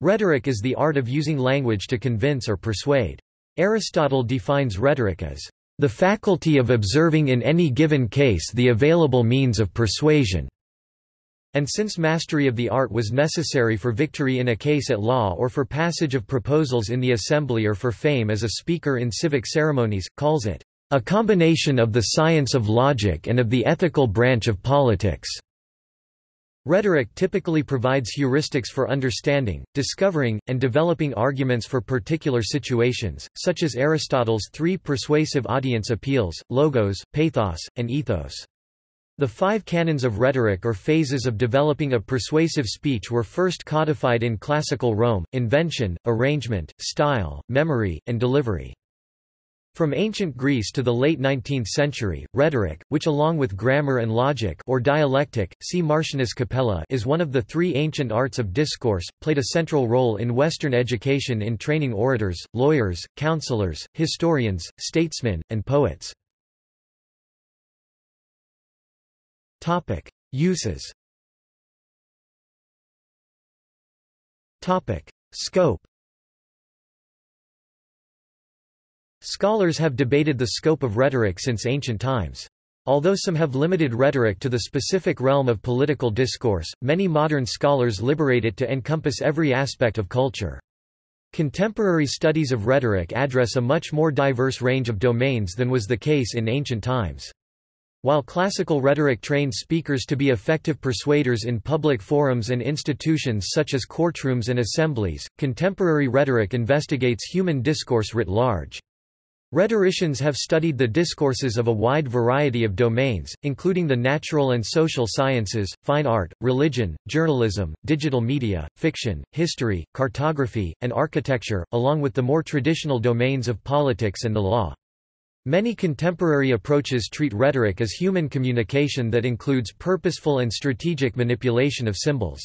Rhetoric is the art of using language to convince or persuade. Aristotle defines rhetoric as the faculty of observing in any given case the available means of persuasion. And since mastery of the art was necessary for victory in a case at law or for passage of proposals in the assembly or for fame as a speaker in civic ceremonies, calls it a combination of the science of logic and of the ethical branch of politics. Rhetoric typically provides heuristics for understanding, discovering, and developing arguments for particular situations, such as Aristotle's three persuasive audience appeals, logos, pathos, and ethos. The five canons of rhetoric or phases of developing a persuasive speech were first codified in classical Rome, invention, arrangement, style, memory, and delivery. From ancient Greece to the late 19th century, rhetoric, which along with grammar and logic or dialectic, see Martianus Capella is one of the three ancient arts of discourse, played a central role in Western education in training orators, lawyers, counselors, historians, statesmen, and poets. Uses Scope Scholars have debated the scope of rhetoric since ancient times. Although some have limited rhetoric to the specific realm of political discourse, many modern scholars liberate it to encompass every aspect of culture. Contemporary studies of rhetoric address a much more diverse range of domains than was the case in ancient times. While classical rhetoric trained speakers to be effective persuaders in public forums and institutions such as courtrooms and assemblies, contemporary rhetoric investigates human discourse writ large. Rhetoricians have studied the discourses of a wide variety of domains, including the natural and social sciences, fine art, religion, journalism, digital media, fiction, history, cartography, and architecture, along with the more traditional domains of politics and the law. Many contemporary approaches treat rhetoric as human communication that includes purposeful and strategic manipulation of symbols.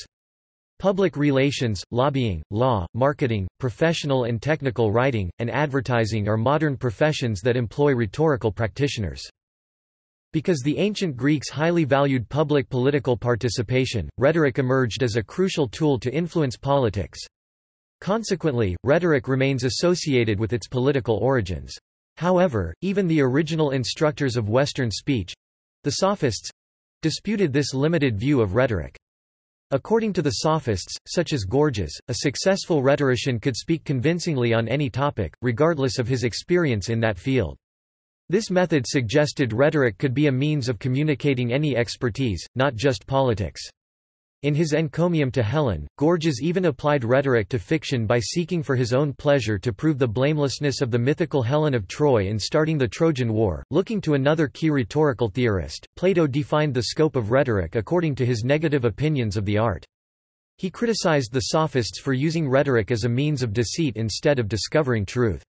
Public relations, lobbying, law, marketing, professional and technical writing, and advertising are modern professions that employ rhetorical practitioners. Because the ancient Greeks highly valued public political participation, rhetoric emerged as a crucial tool to influence politics. Consequently, rhetoric remains associated with its political origins. However, even the original instructors of Western speech—the Sophists—disputed this limited view of rhetoric. According to the Sophists, such as Gorgias, a successful rhetorician could speak convincingly on any topic, regardless of his experience in that field. This method suggested rhetoric could be a means of communicating any expertise, not just politics. In his encomium to Helen, Gorgias even applied rhetoric to fiction by seeking for his own pleasure to prove the blamelessness of the mythical Helen of Troy in starting the Trojan War. Looking to another key rhetorical theorist, Plato defined the scope of rhetoric according to his negative opinions of the art. He criticized the sophists for using rhetoric as a means of deceit instead of discovering truth.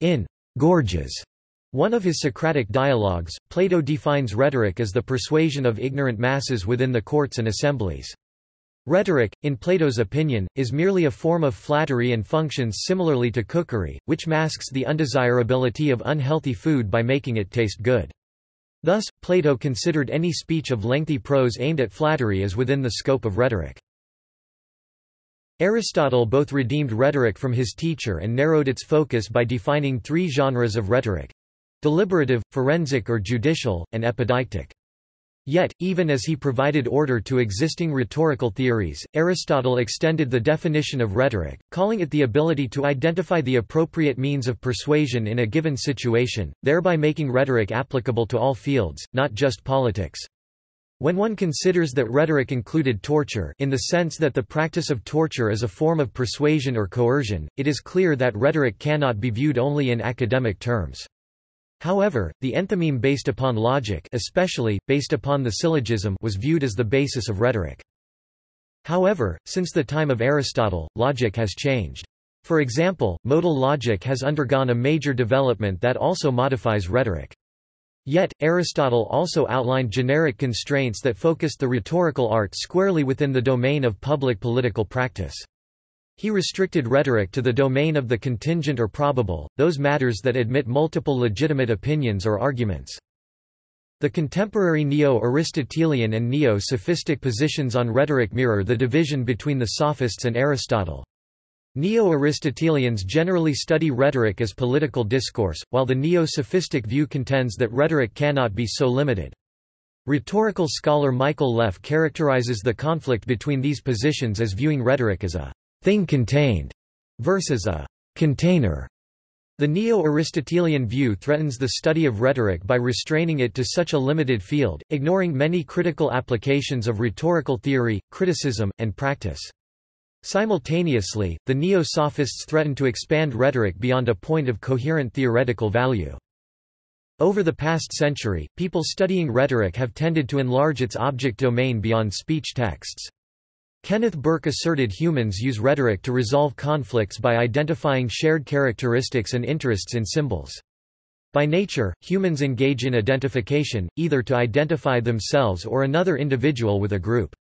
In Gorgias, one of his Socratic dialogues, Plato defines rhetoric as the persuasion of ignorant masses within the courts and assemblies. Rhetoric, in Plato's opinion, is merely a form of flattery and functions similarly to cookery, which masks the undesirability of unhealthy food by making it taste good. Thus, Plato considered any speech of lengthy prose aimed at flattery as within the scope of rhetoric. Aristotle both redeemed rhetoric from his teacher and narrowed its focus by defining three genres of rhetoric deliberative, forensic or judicial, and epideictic. Yet, even as he provided order to existing rhetorical theories, Aristotle extended the definition of rhetoric, calling it the ability to identify the appropriate means of persuasion in a given situation, thereby making rhetoric applicable to all fields, not just politics. When one considers that rhetoric included torture in the sense that the practice of torture is a form of persuasion or coercion, it is clear that rhetoric cannot be viewed only in academic terms. However, the enthymeme based upon logic especially, based upon the syllogism was viewed as the basis of rhetoric. However, since the time of Aristotle, logic has changed. For example, modal logic has undergone a major development that also modifies rhetoric. Yet, Aristotle also outlined generic constraints that focused the rhetorical art squarely within the domain of public political practice. He restricted rhetoric to the domain of the contingent or probable, those matters that admit multiple legitimate opinions or arguments. The contemporary Neo-Aristotelian and Neo-Sophistic positions on rhetoric mirror the division between the Sophists and Aristotle. Neo-Aristotelians generally study rhetoric as political discourse, while the neo-sophistic view contends that rhetoric cannot be so limited. Rhetorical scholar Michael Leff characterizes the conflict between these positions as viewing rhetoric as a thing contained versus a container. The Neo-Aristotelian view threatens the study of rhetoric by restraining it to such a limited field, ignoring many critical applications of rhetorical theory, criticism, and practice. Simultaneously, the Neo-Sophists threaten to expand rhetoric beyond a point of coherent theoretical value. Over the past century, people studying rhetoric have tended to enlarge its object domain beyond speech texts. Kenneth Burke asserted humans use rhetoric to resolve conflicts by identifying shared characteristics and interests in symbols. By nature, humans engage in identification, either to identify themselves or another individual with a group.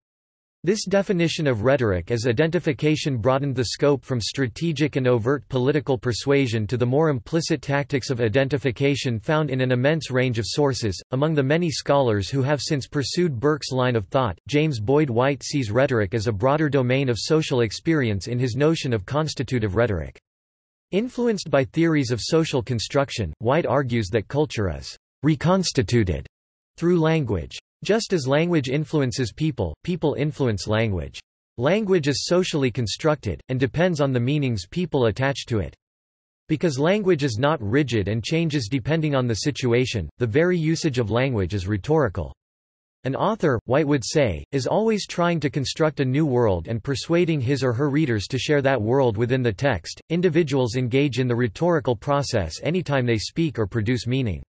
This definition of rhetoric as identification broadened the scope from strategic and overt political persuasion to the more implicit tactics of identification found in an immense range of sources. Among the many scholars who have since pursued Burke's line of thought, James Boyd White sees rhetoric as a broader domain of social experience in his notion of constitutive rhetoric. Influenced by theories of social construction, White argues that culture is reconstituted through language. Just as language influences people, people influence language. Language is socially constructed, and depends on the meanings people attach to it. Because language is not rigid and changes depending on the situation, the very usage of language is rhetorical. An author, White would say, is always trying to construct a new world and persuading his or her readers to share that world within the text. Individuals engage in the rhetorical process anytime they speak or produce meaning.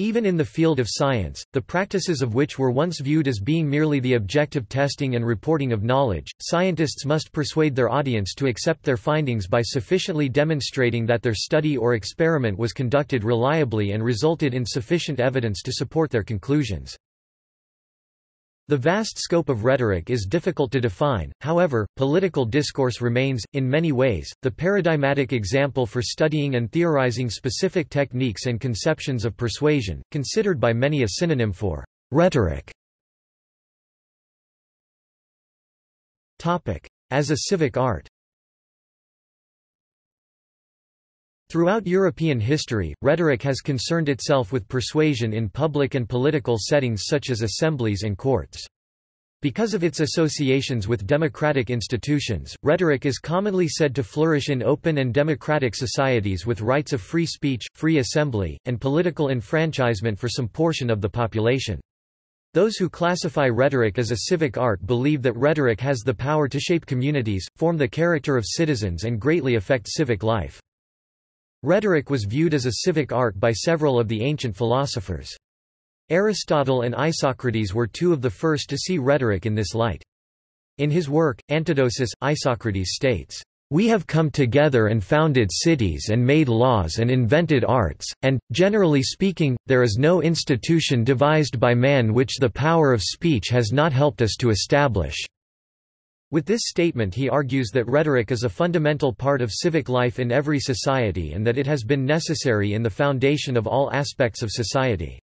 Even in the field of science, the practices of which were once viewed as being merely the objective testing and reporting of knowledge, scientists must persuade their audience to accept their findings by sufficiently demonstrating that their study or experiment was conducted reliably and resulted in sufficient evidence to support their conclusions. The vast scope of rhetoric is difficult to define, however, political discourse remains, in many ways, the paradigmatic example for studying and theorizing specific techniques and conceptions of persuasion, considered by many a synonym for rhetoric. As a civic art Throughout European history, rhetoric has concerned itself with persuasion in public and political settings such as assemblies and courts. Because of its associations with democratic institutions, rhetoric is commonly said to flourish in open and democratic societies with rights of free speech, free assembly, and political enfranchisement for some portion of the population. Those who classify rhetoric as a civic art believe that rhetoric has the power to shape communities, form the character of citizens and greatly affect civic life. Rhetoric was viewed as a civic art by several of the ancient philosophers. Aristotle and Isocrates were two of the first to see rhetoric in this light. In his work, Antidosis, Isocrates states, we have come together and founded cities and made laws and invented arts, and, generally speaking, there is no institution devised by man which the power of speech has not helped us to establish. With this statement he argues that rhetoric is a fundamental part of civic life in every society and that it has been necessary in the foundation of all aspects of society.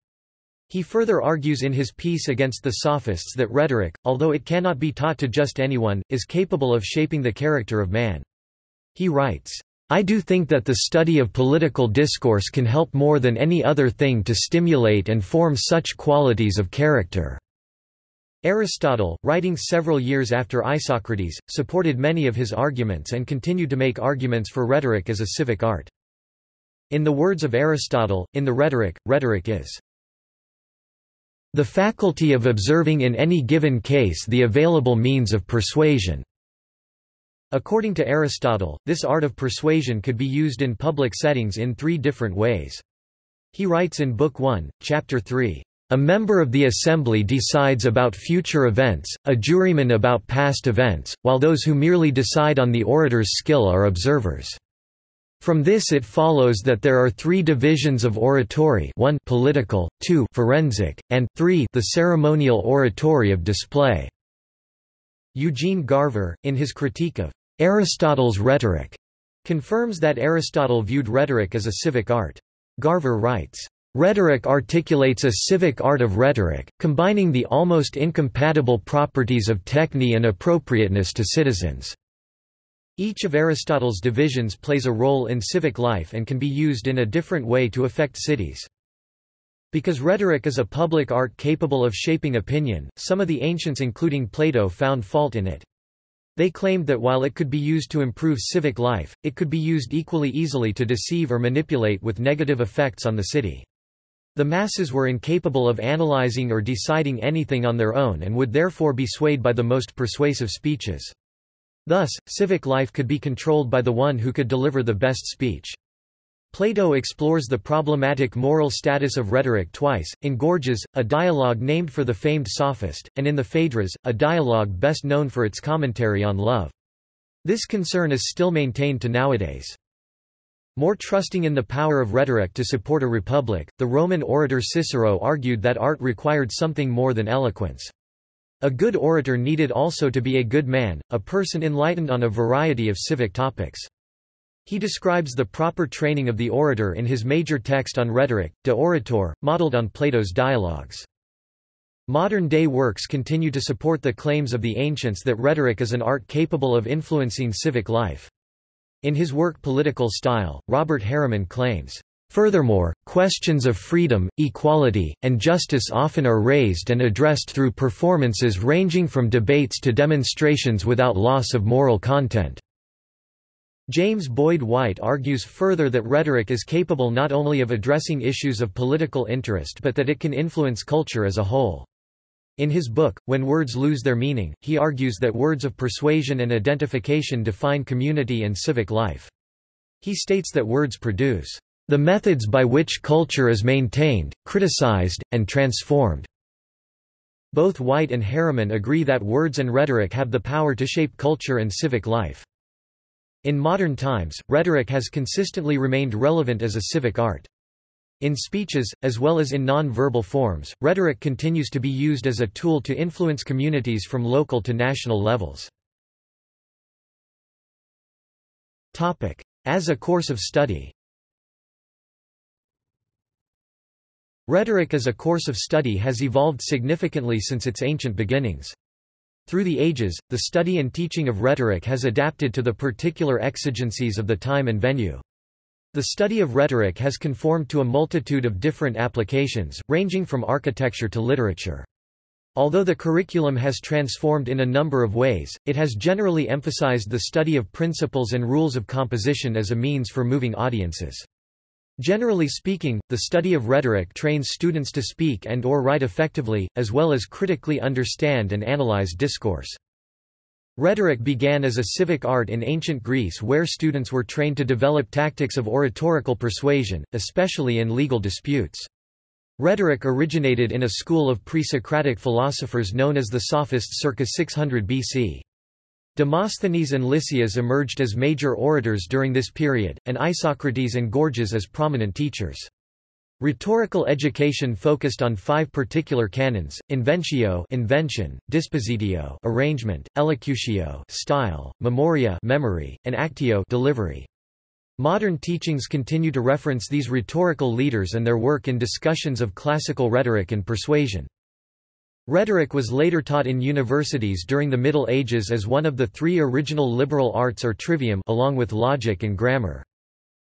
He further argues in his piece against the sophists that rhetoric, although it cannot be taught to just anyone, is capable of shaping the character of man. He writes, I do think that the study of political discourse can help more than any other thing to stimulate and form such qualities of character. Aristotle, writing several years after Isocrates, supported many of his arguments and continued to make arguments for rhetoric as a civic art. In the words of Aristotle, in the rhetoric, rhetoric is the faculty of observing in any given case the available means of persuasion. According to Aristotle, this art of persuasion could be used in public settings in three different ways. He writes in Book 1, Chapter 3, a member of the assembly decides about future events, a juryman about past events, while those who merely decide on the orator's skill are observers. From this it follows that there are three divisions of oratory 1 political, 2 forensic, and 3 the ceremonial oratory of display. Eugene Garver, in his critique of Aristotle's rhetoric, confirms that Aristotle viewed rhetoric as a civic art. Garver writes, Rhetoric articulates a civic art of rhetoric, combining the almost incompatible properties of techne and appropriateness to citizens. Each of Aristotle's divisions plays a role in civic life and can be used in a different way to affect cities. Because rhetoric is a public art capable of shaping opinion, some of the ancients including Plato found fault in it. They claimed that while it could be used to improve civic life, it could be used equally easily to deceive or manipulate with negative effects on the city. The masses were incapable of analyzing or deciding anything on their own and would therefore be swayed by the most persuasive speeches. Thus, civic life could be controlled by the one who could deliver the best speech. Plato explores the problematic moral status of rhetoric twice, in Gorgias, a dialogue named for the famed sophist, and in the Phaedrus, a dialogue best known for its commentary on love. This concern is still maintained to nowadays. More trusting in the power of rhetoric to support a republic, the Roman orator Cicero argued that art required something more than eloquence. A good orator needed also to be a good man, a person enlightened on a variety of civic topics. He describes the proper training of the orator in his major text on rhetoric, De Oratore, modeled on Plato's dialogues. Modern-day works continue to support the claims of the ancients that rhetoric is an art capable of influencing civic life. In his work Political Style, Robert Hariman claims, Furthermore, questions of freedom, equality, and justice often are raised and addressed through performances ranging from debates to demonstrations without loss of moral content. James Boyd White argues further that rhetoric is capable not only of addressing issues of political interest but that it can influence culture as a whole. In his book, When Words Lose Their Meaning, he argues that words of persuasion and identification define community and civic life. He states that words produce the methods by which culture is maintained, criticized, and transformed. Both White and Hariman agree that words and rhetoric have the power to shape culture and civic life. In modern times, rhetoric has consistently remained relevant as a civic art. In speeches, as well as in non-verbal forms, rhetoric continues to be used as a tool to influence communities from local to national levels. As a course of study Rhetoric as a course of study has evolved significantly since its ancient beginnings. Through the ages, the study and teaching of rhetoric has adapted to the particular exigencies of the time and venue. The study of rhetoric has conformed to a multitude of different applications, ranging from architecture to literature. Although the curriculum has transformed in a number of ways, it has generally emphasized the study of principles and rules of composition as a means for moving audiences. Generally speaking, the study of rhetoric trains students to speak and or write effectively, as well as critically understand and analyze discourse. Rhetoric began as a civic art in ancient Greece where students were trained to develop tactics of oratorical persuasion, especially in legal disputes. Rhetoric originated in a school of pre-Socratic philosophers known as the Sophists circa 600 BC. Demosthenes and Lysias emerged as major orators during this period, and Isocrates and Gorgias as prominent teachers. Rhetorical education focused on five particular canons: inventio, invention; dispositio, arrangement; elocutio, style; memoria, memory; and actio, delivery. Modern teachings continue to reference these rhetorical leaders and their work in discussions of classical rhetoric and persuasion. Rhetoric was later taught in universities during the Middle Ages as one of the three original liberal arts or trivium along with logic and grammar.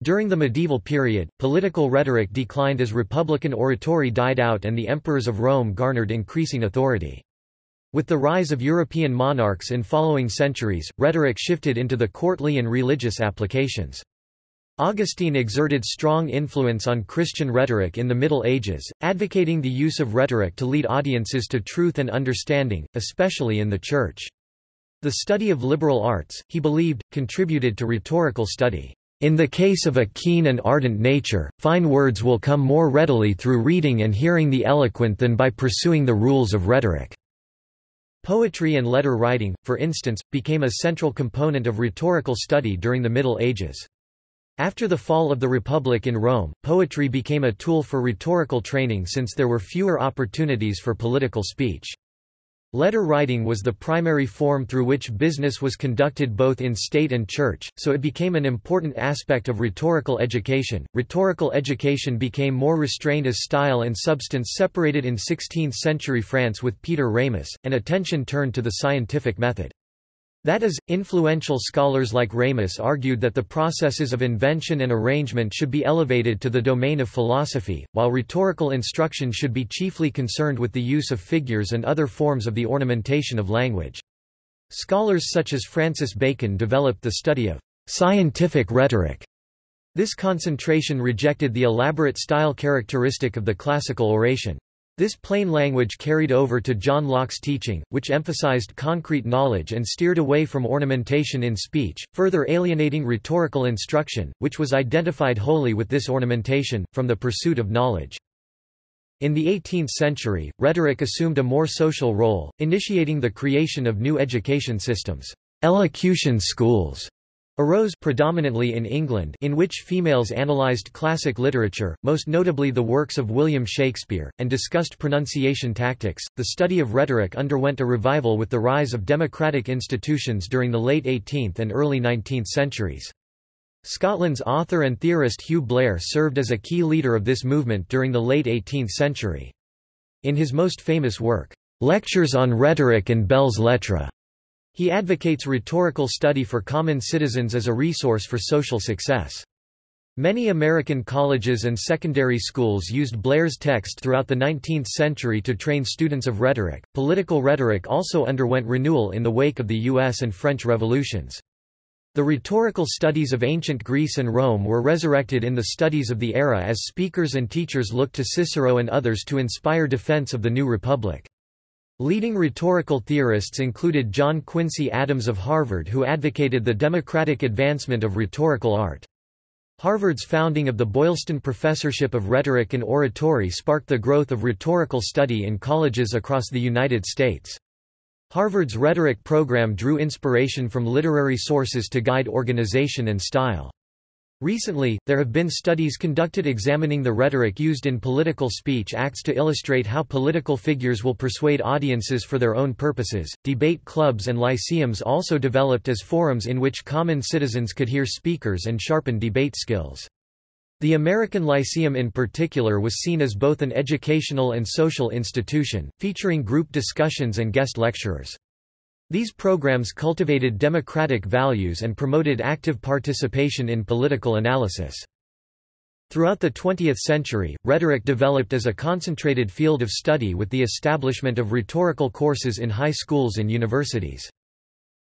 During the medieval period, political rhetoric declined as republican oratory died out and the emperors of Rome garnered increasing authority. With the rise of European monarchs in following centuries, rhetoric shifted into the courtly and religious applications. Augustine exerted strong influence on Christian rhetoric in the Middle Ages, advocating the use of rhetoric to lead audiences to truth and understanding, especially in the Church. The study of liberal arts, he believed, contributed to rhetorical study. In the case of a keen and ardent nature, fine words will come more readily through reading and hearing the eloquent than by pursuing the rules of rhetoric. Poetry and letter writing, for instance, became a central component of rhetorical study during the Middle Ages. After the fall of the Republic in Rome, poetry became a tool for rhetorical training since there were fewer opportunities for political speech. Letter writing was the primary form through which business was conducted both in state and church, so it became an important aspect of rhetorical education. Rhetorical education became more restrained as style and substance separated in 16th century France with Peter Ramus, and attention turned to the scientific method. That is, influential scholars like Ramus argued that the processes of invention and arrangement should be elevated to the domain of philosophy, while rhetorical instruction should be chiefly concerned with the use of figures and other forms of the ornamentation of language. Scholars such as Francis Bacon developed the study of scientific rhetoric. This concentration rejected the elaborate style characteristic of the classical oration. This plain language carried over to John Locke's teaching, which emphasized concrete knowledge and steered away from ornamentation in speech, further alienating rhetorical instruction, which was identified wholly with this ornamentation, from the pursuit of knowledge. In the 18th century, rhetoric assumed a more social role, initiating the creation of new education systems. Elocution schools arose predominantly in England in which females analysed classic literature, most notably the works of William Shakespeare, and discussed pronunciation tactics. The study of rhetoric underwent a revival with the rise of democratic institutions during the late 18th and early 19th centuries. Scotland's author and theorist Hugh Blair served as a key leader of this movement during the late 18th century. In his most famous work, Lectures on Rhetoric and Belles Lettres, he advocates rhetorical study for common citizens as a resource for social success. Many American colleges and secondary schools used Blair's text throughout the 19th century to train students of rhetoric. Political rhetoric also underwent renewal in the wake of the US and French revolutions. The rhetorical studies of ancient Greece and Rome were resurrected in the studies of the era as speakers and teachers looked to Cicero and others to inspire defense of the new republic. Leading rhetorical theorists included John Quincy Adams of Harvard who advocated the democratic advancement of rhetorical art. Harvard's founding of the Boylston Professorship of Rhetoric and Oratory sparked the growth of rhetorical study in colleges across the United States. Harvard's rhetoric program drew inspiration from literary sources to guide organization and style. Recently, there have been studies conducted examining the rhetoric used in political speech acts to illustrate how political figures will persuade audiences for their own purposes. Debate clubs and lyceums also developed as forums in which common citizens could hear speakers and sharpen debate skills. The American Lyceum in particular was seen as both an educational and social institution, featuring group discussions and guest lecturers. These programs cultivated democratic values and promoted active participation in political analysis. Throughout the 20th century, rhetoric developed as a concentrated field of study with the establishment of rhetorical courses in high schools and universities.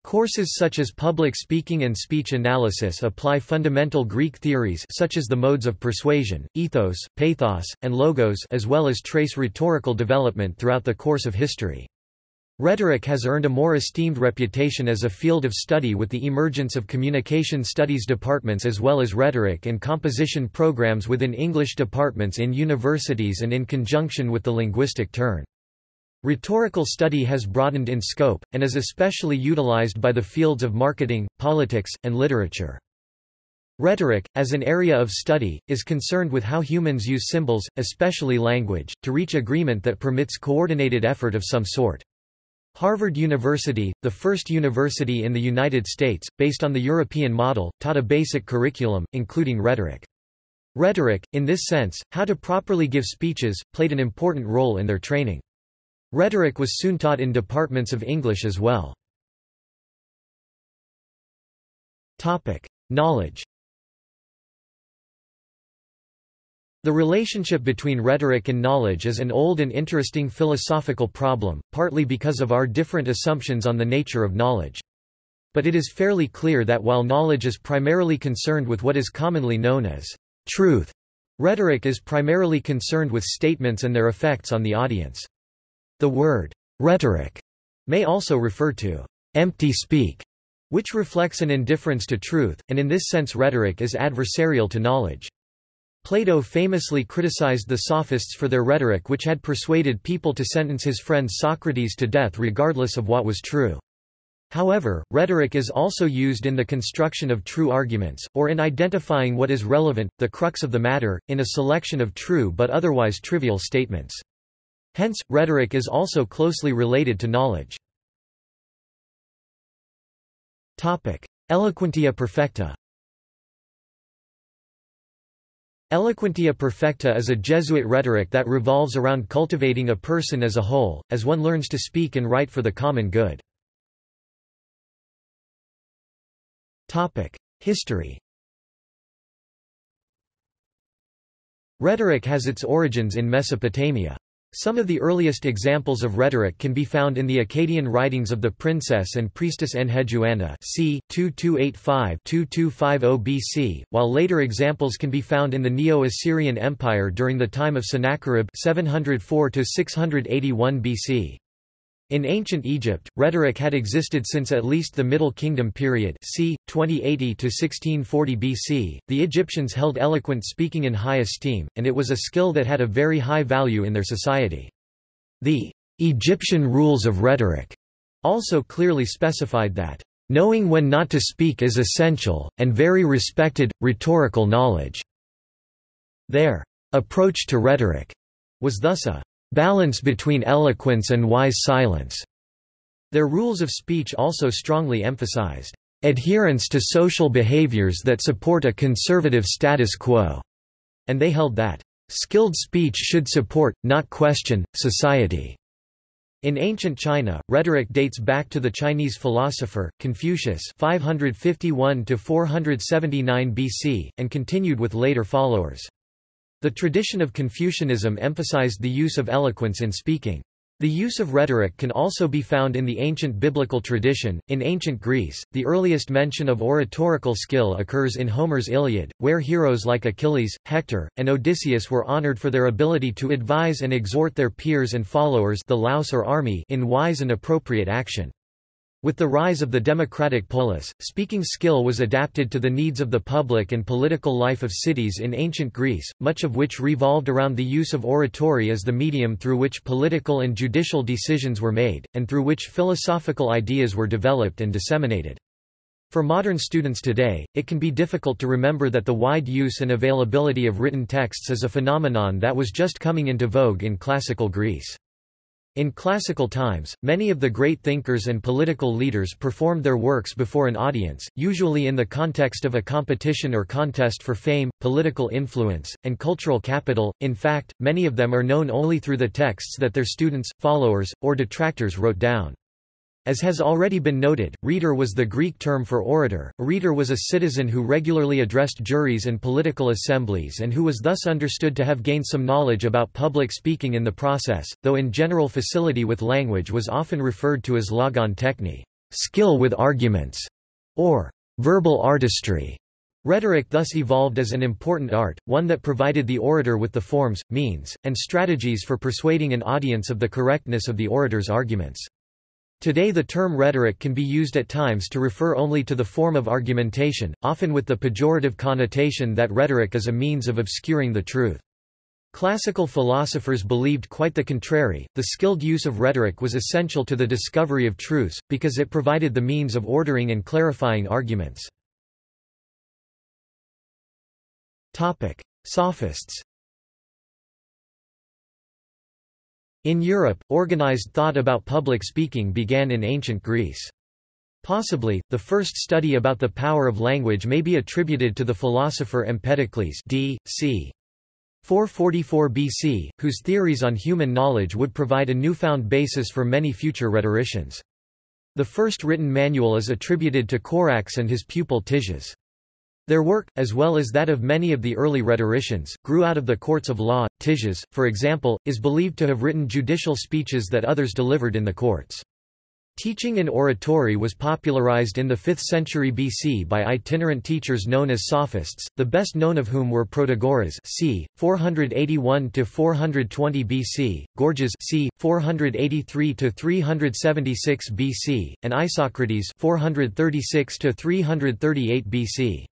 Courses such as public speaking and speech analysis apply fundamental Greek theories such as the modes of persuasion, ethos, pathos, and logos as well as trace rhetorical development throughout the course of history. Rhetoric has earned a more esteemed reputation as a field of study with the emergence of communication studies departments as well as rhetoric and composition programs within English departments in universities and in conjunction with the linguistic turn. Rhetorical study has broadened in scope, and is especially utilized by the fields of marketing, politics, and literature. Rhetoric, as an area of study, is concerned with how humans use symbols, especially language, to reach agreement that permits coordinated effort of some sort. Harvard University, the first university in the United States, based on the European model, taught a basic curriculum, including rhetoric. Rhetoric, in this sense, how to properly give speeches, played an important role in their training. Rhetoric was soon taught in departments of English as well. Knowledge The relationship between rhetoric and knowledge is an old and interesting philosophical problem, partly because of our different assumptions on the nature of knowledge. But it is fairly clear that while knowledge is primarily concerned with what is commonly known as truth, rhetoric is primarily concerned with statements and their effects on the audience. The word rhetoric may also refer to empty speak, which reflects an indifference to truth, and in this sense rhetoric is adversarial to knowledge. Plato famously criticized the sophists for their rhetoric which had persuaded people to sentence his friend Socrates to death regardless of what was true. However, rhetoric is also used in the construction of true arguments, or in identifying what is relevant, the crux of the matter, in a selection of true but otherwise trivial statements. Hence, rhetoric is also closely related to knowledge. Eloquentia perfecta Eloquentia perfecta is a Jesuit rhetoric that revolves around cultivating a person as a whole, as one learns to speak and write for the common good. History Rhetoric has its origins in Mesopotamia. Some of the earliest examples of rhetoric can be found in the Akkadian writings of the princess and priestess Enheduanna c. 2285-2250 BC, while later examples can be found in the Neo-Assyrian Empire during the time of Sennacherib 704-681 BC. In ancient Egypt, rhetoric had existed since at least the Middle Kingdom period c. 2080 to 1640 BC. The Egyptians held eloquent speaking in high esteem, and it was a skill that had a very high value in their society. The Egyptian rules of rhetoric also clearly specified that knowing when not to speak is essential, and very respected, rhetorical knowledge. Their approach to rhetoric was thus a balance between eloquence and wise silence. Their rules of speech also strongly emphasized adherence to social behaviors that support a conservative status quo, and they held that skilled speech should support, not question, society. In ancient China, rhetoric dates back to the Chinese philosopher, Confucius 551 BC, and continued with later followers. The tradition of Confucianism emphasized the use of eloquence in speaking. The use of rhetoric can also be found in the ancient biblical tradition. In ancient Greece, the earliest mention of oratorical skill occurs in Homer's Iliad, where heroes like Achilles, Hector, and Odysseus were honored for their ability to advise and exhort their peers and followers the laos or army in wise and appropriate action. With the rise of the democratic polis, speaking skill was adapted to the needs of the public and political life of cities in ancient Greece, much of which revolved around the use of oratory as the medium through which political and judicial decisions were made, and through which philosophical ideas were developed and disseminated. For modern students today, it can be difficult to remember that the wide use and availability of written texts is a phenomenon that was just coming into vogue in classical Greece. In classical times, many of the great thinkers and political leaders performed their works before an audience, usually in the context of a competition or contest for fame, political influence, and cultural capital. In fact, many of them are known only through the texts that their students, followers, or detractors wrote down. As has already been noted, rhetor was the Greek term for orator. A rhetor was a citizen who regularly addressed juries and political assemblies and who was thus understood to have gained some knowledge about public speaking in the process, though in general facility with language was often referred to as logon techne, skill with arguments, or verbal artistry. Rhetoric thus evolved as an important art, one that provided the orator with the forms, means, and strategies for persuading an audience of the correctness of the orator's arguments. Today the term rhetoric can be used at times to refer only to the form of argumentation, often with the pejorative connotation that rhetoric is a means of obscuring the truth. Classical philosophers believed quite the contrary, the skilled use of rhetoric was essential to the discovery of truths, because it provided the means of ordering and clarifying arguments. Sophists In Europe, organized thought about public speaking began in ancient Greece. Possibly, the first study about the power of language may be attributed to the philosopher Empedocles d. c. 444 BC, whose theories on human knowledge would provide a newfound basis for many future rhetoricians. The first written manual is attributed to Corax and his pupil Tisias. Their work, as well as that of many of the early rhetoricians, grew out of the courts of law. Tisias, for example, is believed to have written judicial speeches that others delivered in the courts. Teaching in oratory was popularized in the 5th century BC by itinerant teachers known as sophists, the best known of whom were Protagoras c. 481–420 BC, Gorgias c. 483–376 BC, and Isocrates 436–338 BC.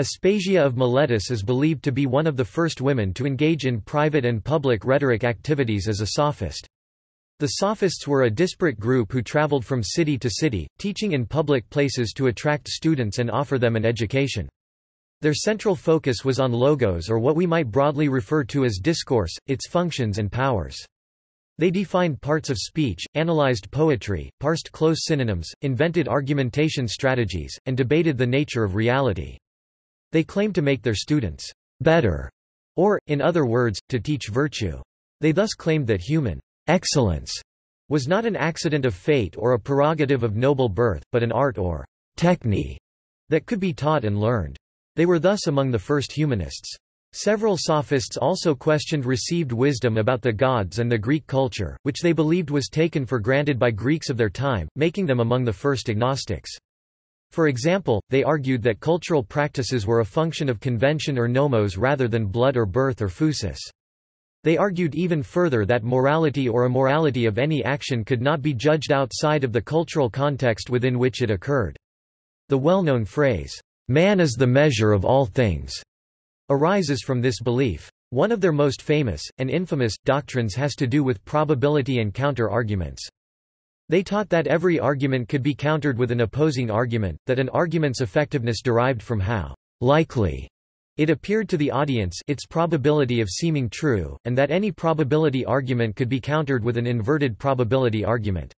Aspasia of Miletus is believed to be one of the first women to engage in private and public rhetoric activities as a sophist. The sophists were a disparate group who traveled from city to city, teaching in public places to attract students and offer them an education. Their central focus was on logos or what we might broadly refer to as discourse, its functions and powers. They defined parts of speech, analyzed poetry, parsed close synonyms, invented argumentation strategies, and debated the nature of reality. They claim to make their students better, or, in other words, to teach virtue. They thus claimed that human excellence was not an accident of fate or a prerogative of noble birth, but an art or techne that could be taught and learned. They were thus among the first humanists. Several sophists also questioned received wisdom about the gods and the Greek culture, which they believed was taken for granted by Greeks of their time, making them among the first agnostics. For example, they argued that cultural practices were a function of convention or nomos rather than blood or birth or phusis. They argued even further that morality or immorality of any action could not be judged outside of the cultural context within which it occurred. The well-known phrase, "'Man is the measure of all things' arises from this belief. One of their most famous, and infamous, doctrines has to do with probability and counter-arguments. They taught that every argument could be countered with an opposing argument, that an argument's effectiveness derived from how likely it appeared to the audience its probability of seeming true, and that any probability argument could be countered with an inverted probability argument.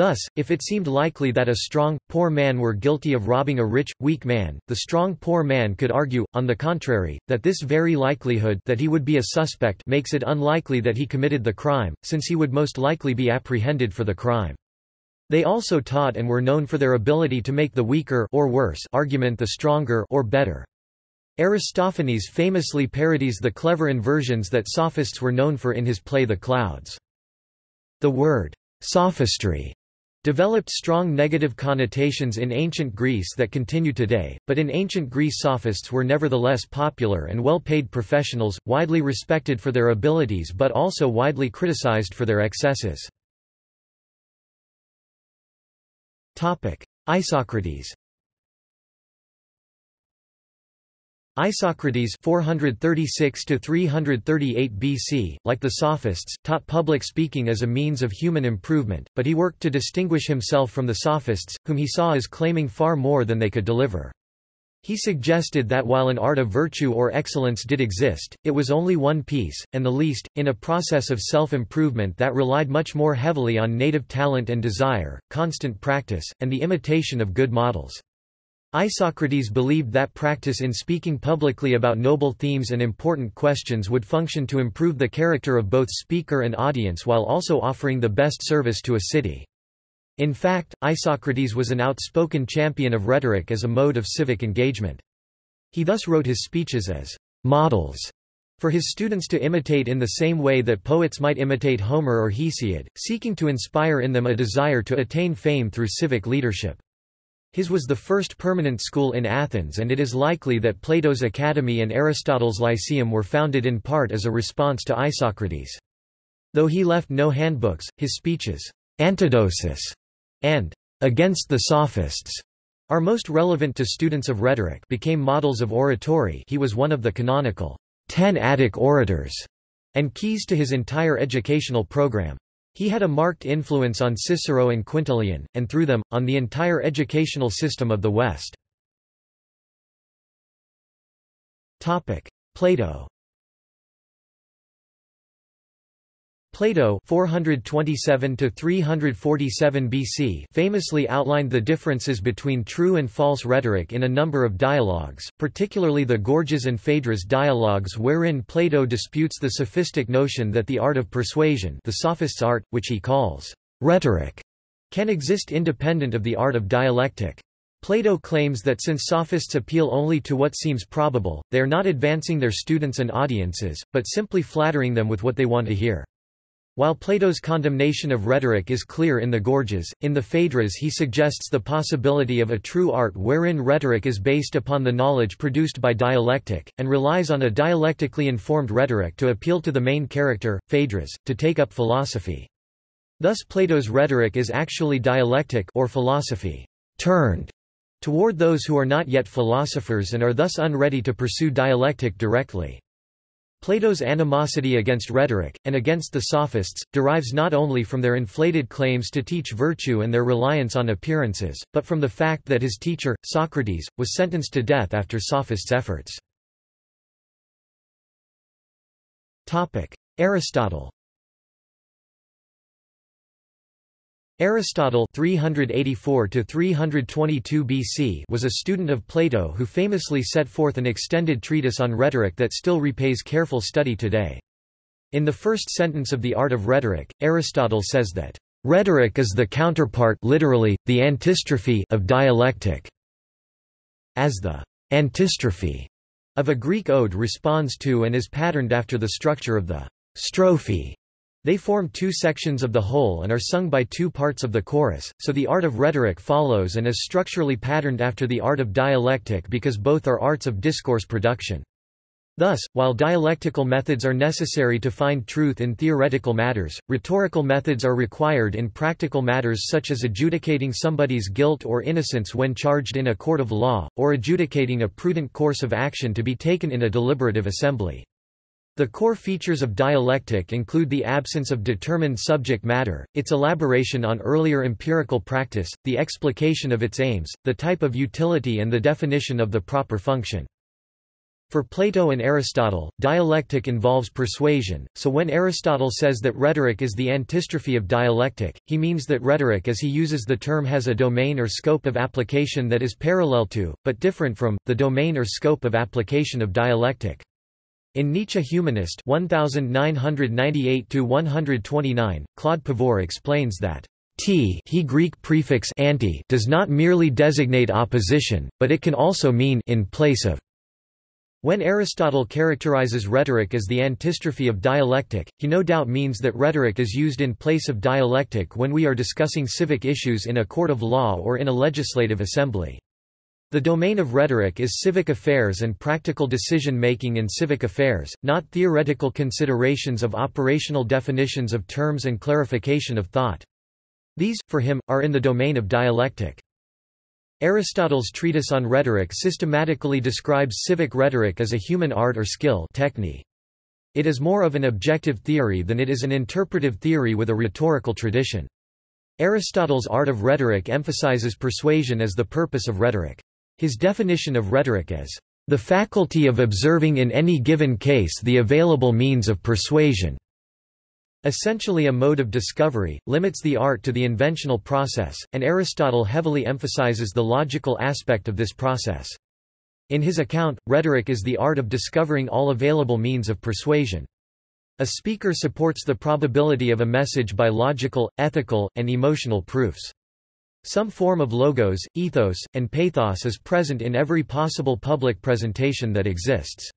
Thus, if it seemed likely that a strong, poor man were guilty of robbing a rich, weak man, the strong poor man could argue, on the contrary, that this very likelihood that he would be a suspect makes it unlikely that he committed the crime, since he would most likely be apprehended for the crime. They also taught and were known for their ability to make the weaker or worse argument the stronger or better. Aristophanes famously parodies the clever inversions that sophists were known for in his play The Clouds. The word sophistry developed strong negative connotations in ancient Greece that continue today, but in ancient Greece sophists were nevertheless popular and well-paid professionals, widely respected for their abilities but also widely criticized for their excesses. Isocrates Isocrates 436 338 BC, like the Sophists, taught public speaking as a means of human improvement, but he worked to distinguish himself from the Sophists, whom he saw as claiming far more than they could deliver. He suggested that while an art of virtue or excellence did exist, it was only one piece, and the least, in a process of self-improvement that relied much more heavily on native talent and desire, constant practice, and the imitation of good models. Isocrates believed that practice in speaking publicly about noble themes and important questions would function to improve the character of both speaker and audience while also offering the best service to a city. In fact, Isocrates was an outspoken champion of rhetoric as a mode of civic engagement. He thus wrote his speeches as models for his students to imitate in the same way that poets might imitate Homer or Hesiod, seeking to inspire in them a desire to attain fame through civic leadership. His was the first permanent school in Athens and it is likely that Plato's Academy and Aristotle's Lyceum were founded in part as a response to Isocrates. Though he left no handbooks, his speeches, Antidosis and Against the Sophists, are most relevant to students of rhetoric became models of oratory he was one of the canonical ten Attic orators, and keys to his entire educational program. He had a marked influence on Cicero and Quintilian, and through them, on the entire educational system of the West. Plato Plato 427 BC famously outlined the differences between true and false rhetoric in a number of dialogues, particularly the Gorgias and Phaedrus dialogues wherein Plato disputes the sophistic notion that the art of persuasion the sophist's art, which he calls rhetoric, can exist independent of the art of dialectic. Plato claims that since sophists appeal only to what seems probable, they are not advancing their students and audiences, but simply flattering them with what they want to hear. While Plato's condemnation of rhetoric is clear in the Gorgias, in the Phaedrus he suggests the possibility of a true art wherein rhetoric is based upon the knowledge produced by dialectic, and relies on a dialectically informed rhetoric to appeal to the main character, Phaedrus, to take up philosophy. Thus Plato's rhetoric is actually dialectic or philosophy turned toward those who are not yet philosophers and are thus unready to pursue dialectic directly. Plato's animosity against rhetoric, and against the sophists, derives not only from their inflated claims to teach virtue and their reliance on appearances, but from the fact that his teacher, Socrates, was sentenced to death after sophists' efforts. Aristotle Aristotle 384 BC was a student of Plato who famously set forth an extended treatise on rhetoric that still repays careful study today. In the first sentence of The Art of Rhetoric, Aristotle says that, "...rhetoric is the counterpart literally, the antistrophe of dialectic." as the antistrophe of a Greek ode responds to and is patterned after the structure of the strophe. They form two sections of the whole and are sung by two parts of the chorus, so the art of rhetoric follows and is structurally patterned after the art of dialectic because both are arts of discourse production. Thus, while dialectical methods are necessary to find truth in theoretical matters, rhetorical methods are required in practical matters such as adjudicating somebody's guilt or innocence when charged in a court of law, or adjudicating a prudent course of action to be taken in a deliberative assembly. The core features of dialectic include the absence of determined subject matter, its elaboration on earlier empirical practice, the explication of its aims, the type of utility and the definition of the proper function. For Plato and Aristotle, dialectic involves persuasion, so when Aristotle says that rhetoric is the antistrophe of dialectic, he means that rhetoric as he uses the term has a domain or scope of application that is parallel to, but different from, the domain or scope of application of dialectic. In Nietzsche Humanist 1998-129, Claude Pavur explains that t he Greek prefix anti does not merely designate opposition, but it can also mean in place of when Aristotle characterizes rhetoric as the antistrophe of dialectic, he no doubt means that rhetoric is used in place of dialectic when we are discussing civic issues in a court of law or in a legislative assembly. The domain of rhetoric is civic affairs and practical decision-making in civic affairs, not theoretical considerations of operational definitions of terms and clarification of thought. These, for him, are in the domain of dialectic. Aristotle's treatise on rhetoric systematically describes civic rhetoric as a human art or skill techne. It is more of an objective theory than it is an interpretive theory with a rhetorical tradition. Aristotle's art of rhetoric emphasizes persuasion as the purpose of rhetoric. His definition of rhetoric as the faculty of observing in any given case the available means of persuasion essentially a mode of discovery, limits the art to the inventional process, and Aristotle heavily emphasizes the logical aspect of this process. In his account, rhetoric is the art of discovering all available means of persuasion. A speaker supports the probability of a message by logical, ethical, and emotional proofs. Some form of logos, ethos, and pathos is present in every possible public presentation that exists.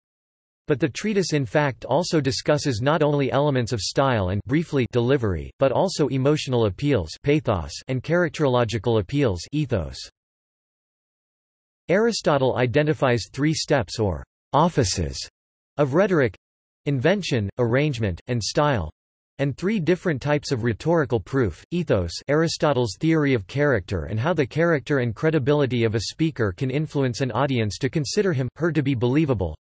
But the treatise in fact also discusses not only elements of style and briefly delivery, but also emotional appeals pathos and characterological appeals ethos. Aristotle identifies three steps or offices of rhetoric invention, arrangement, and style and three different types of rhetorical proof, ethos Aristotle's theory of character and how the character and credibility of a speaker can influence an audience to consider him, her to be believable,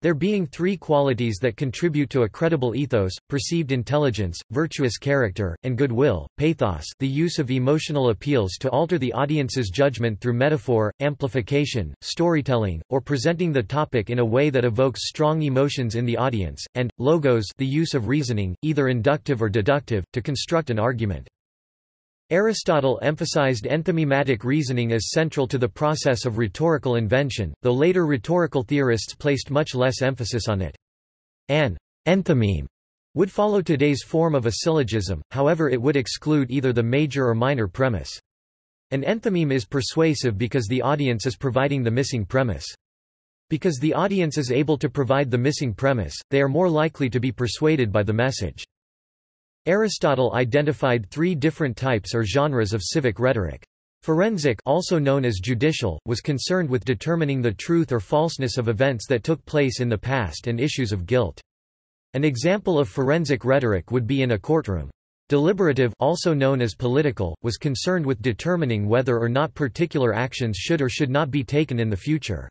there being three qualities that contribute to a credible ethos, perceived intelligence, virtuous character, and goodwill, pathos the use of emotional appeals to alter the audience's judgment through metaphor, amplification, storytelling, or presenting the topic in a way that evokes strong emotions in the audience, and, logos the use of reasoning, either inductive or deductive, to construct an argument. Aristotle emphasized enthymematic reasoning as central to the process of rhetorical invention, though later rhetorical theorists placed much less emphasis on it. An enthymeme would follow today's form of a syllogism, however it would exclude either the major or minor premise. An enthymeme is persuasive because the audience is providing the missing premise. Because the audience is able to provide the missing premise, they are more likely to be persuaded by the message. Aristotle identified three different types or genres of civic rhetoric. Forensic also known as judicial, was concerned with determining the truth or falseness of events that took place in the past and issues of guilt. An example of forensic rhetoric would be in a courtroom. Deliberative also known as political, was concerned with determining whether or not particular actions should or should not be taken in the future.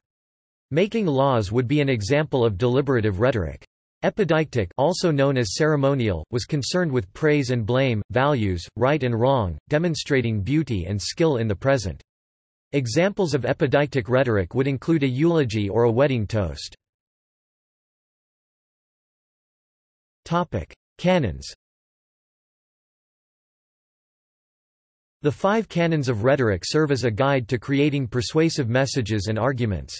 Making laws would be an example of deliberative rhetoric. Epideictic also known as ceremonial, was concerned with praise and blame, values, right and wrong, demonstrating beauty and skill in the present. Examples of epideictic rhetoric would include a eulogy or a wedding toast. Canons The five canons of rhetoric serve as a guide to creating persuasive messages and arguments.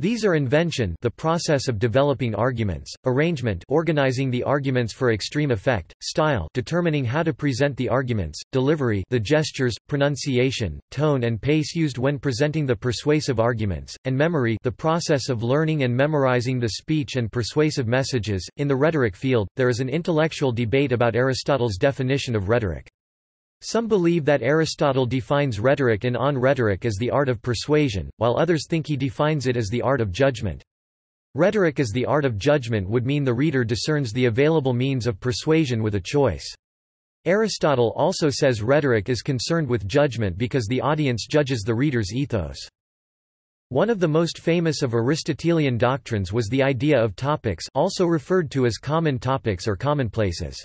These are invention the process of developing arguments, arrangement organizing the arguments for extreme effect, style determining how to present the arguments, delivery the gestures, pronunciation, tone and pace used when presenting the persuasive arguments, and memory the process of learning and memorizing the speech and persuasive messages. In the rhetoric field, there is an intellectual debate about Aristotle's definition of rhetoric. Some believe that Aristotle defines rhetoric in On Rhetoric as the art of persuasion, while others think he defines it as the art of judgment. Rhetoric as the art of judgment would mean the reader discerns the available means of persuasion with a choice. Aristotle also says rhetoric is concerned with judgment because the audience judges the reader's ethos. One of the most famous of Aristotelian doctrines was the idea of topics also referred to as common topics or commonplaces.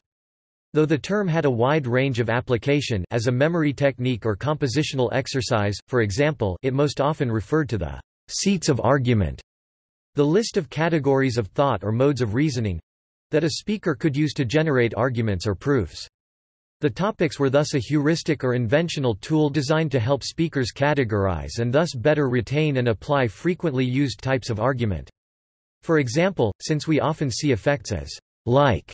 Though the term had a wide range of application as a memory technique or compositional exercise, for example it most often referred to the seats of argument, the list of categories of thought or modes of reasoning—that a speaker could use to generate arguments or proofs. The topics were thus a heuristic or inventional tool designed to help speakers categorize and thus better retain and apply frequently used types of argument. For example, since we often see effects as like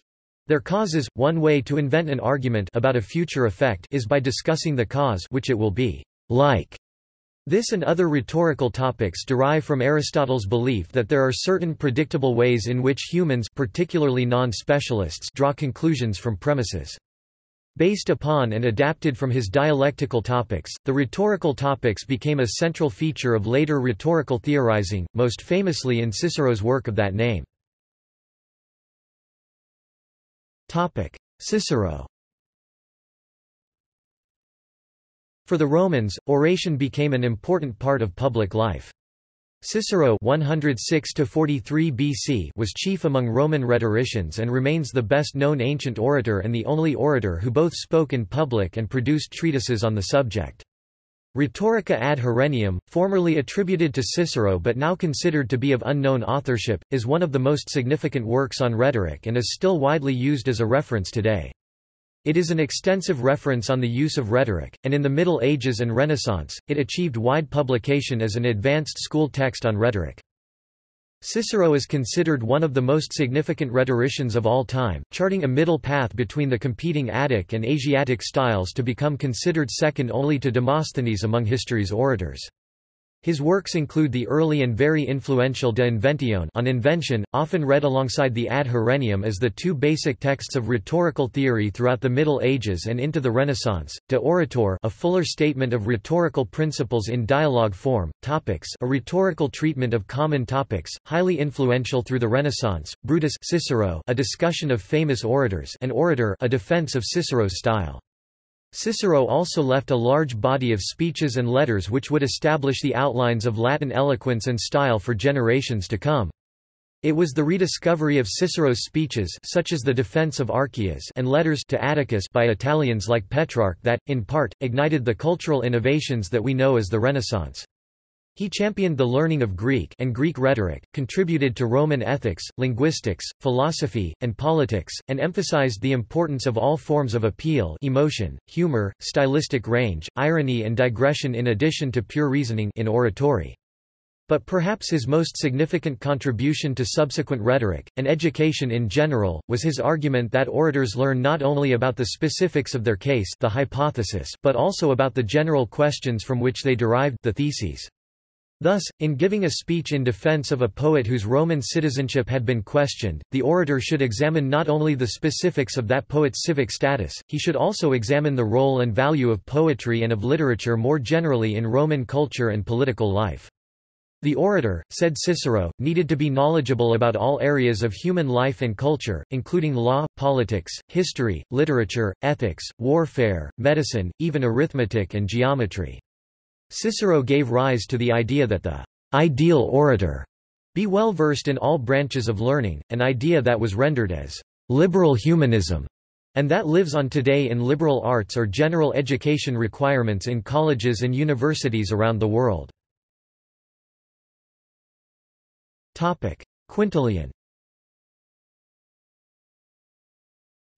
their causes, one way to invent an argument about a future effect is by discussing the cause which it will be like. This and other rhetorical topics derive from Aristotle's belief that there are certain predictable ways in which humans particularly non-specialists draw conclusions from premises. Based upon and adapted from his dialectical topics, the rhetorical topics became a central feature of later rhetorical theorizing, most famously in Cicero's work of that name. Cicero For the Romans, oration became an important part of public life. Cicero 106 BC was chief among Roman rhetoricians and remains the best-known ancient orator and the only orator who both spoke in public and produced treatises on the subject. Rhetorica ad Herennium, formerly attributed to Cicero but now considered to be of unknown authorship, is one of the most significant works on rhetoric and is still widely used as a reference today. It is an extensive reference on the use of rhetoric, and in the Middle Ages and Renaissance, it achieved wide publication as an advanced school text on rhetoric. Cicero is considered one of the most significant rhetoricians of all time, charting a middle path between the competing Attic and Asiatic styles to become considered second only to Demosthenes among history's orators. His works include the early and very influential De Inventione on invention, often read alongside the Ad Herennium as the two basic texts of rhetorical theory throughout the Middle Ages and into the Renaissance, De Oratore a fuller statement of rhetorical principles in dialogue form, Topics a rhetorical treatment of common topics, highly influential through the Renaissance, Brutus Cicero a discussion of famous orators and Orator a defense of Cicero's style. Cicero also left a large body of speeches and letters which would establish the outlines of Latin eloquence and style for generations to come. It was the rediscovery of Cicero's speeches such as the defense of Archias and letters to Atticus by Italians like Petrarch that, in part, ignited the cultural innovations that we know as the Renaissance. He championed the learning of Greek and Greek rhetoric, contributed to Roman ethics, linguistics, philosophy, and politics, and emphasized the importance of all forms of appeal emotion, humor, stylistic range, irony and digression in addition to pure reasoning in oratory. But perhaps his most significant contribution to subsequent rhetoric, and education in general, was his argument that orators learn not only about the specifics of their case the hypothesis but also about the general questions from which they derived the theses. Thus, in giving a speech in defense of a poet whose Roman citizenship had been questioned, the orator should examine not only the specifics of that poet's civic status, he should also examine the role and value of poetry and of literature more generally in Roman culture and political life. The orator, said Cicero, needed to be knowledgeable about all areas of human life and culture, including law, politics, history, literature, ethics, warfare, medicine, even arithmetic and geometry. Cicero gave rise to the idea that the ideal orator be well versed in all branches of learning, an idea that was rendered as liberal humanism, and that lives on today in liberal arts or general education requirements in colleges and universities around the world. Quintilian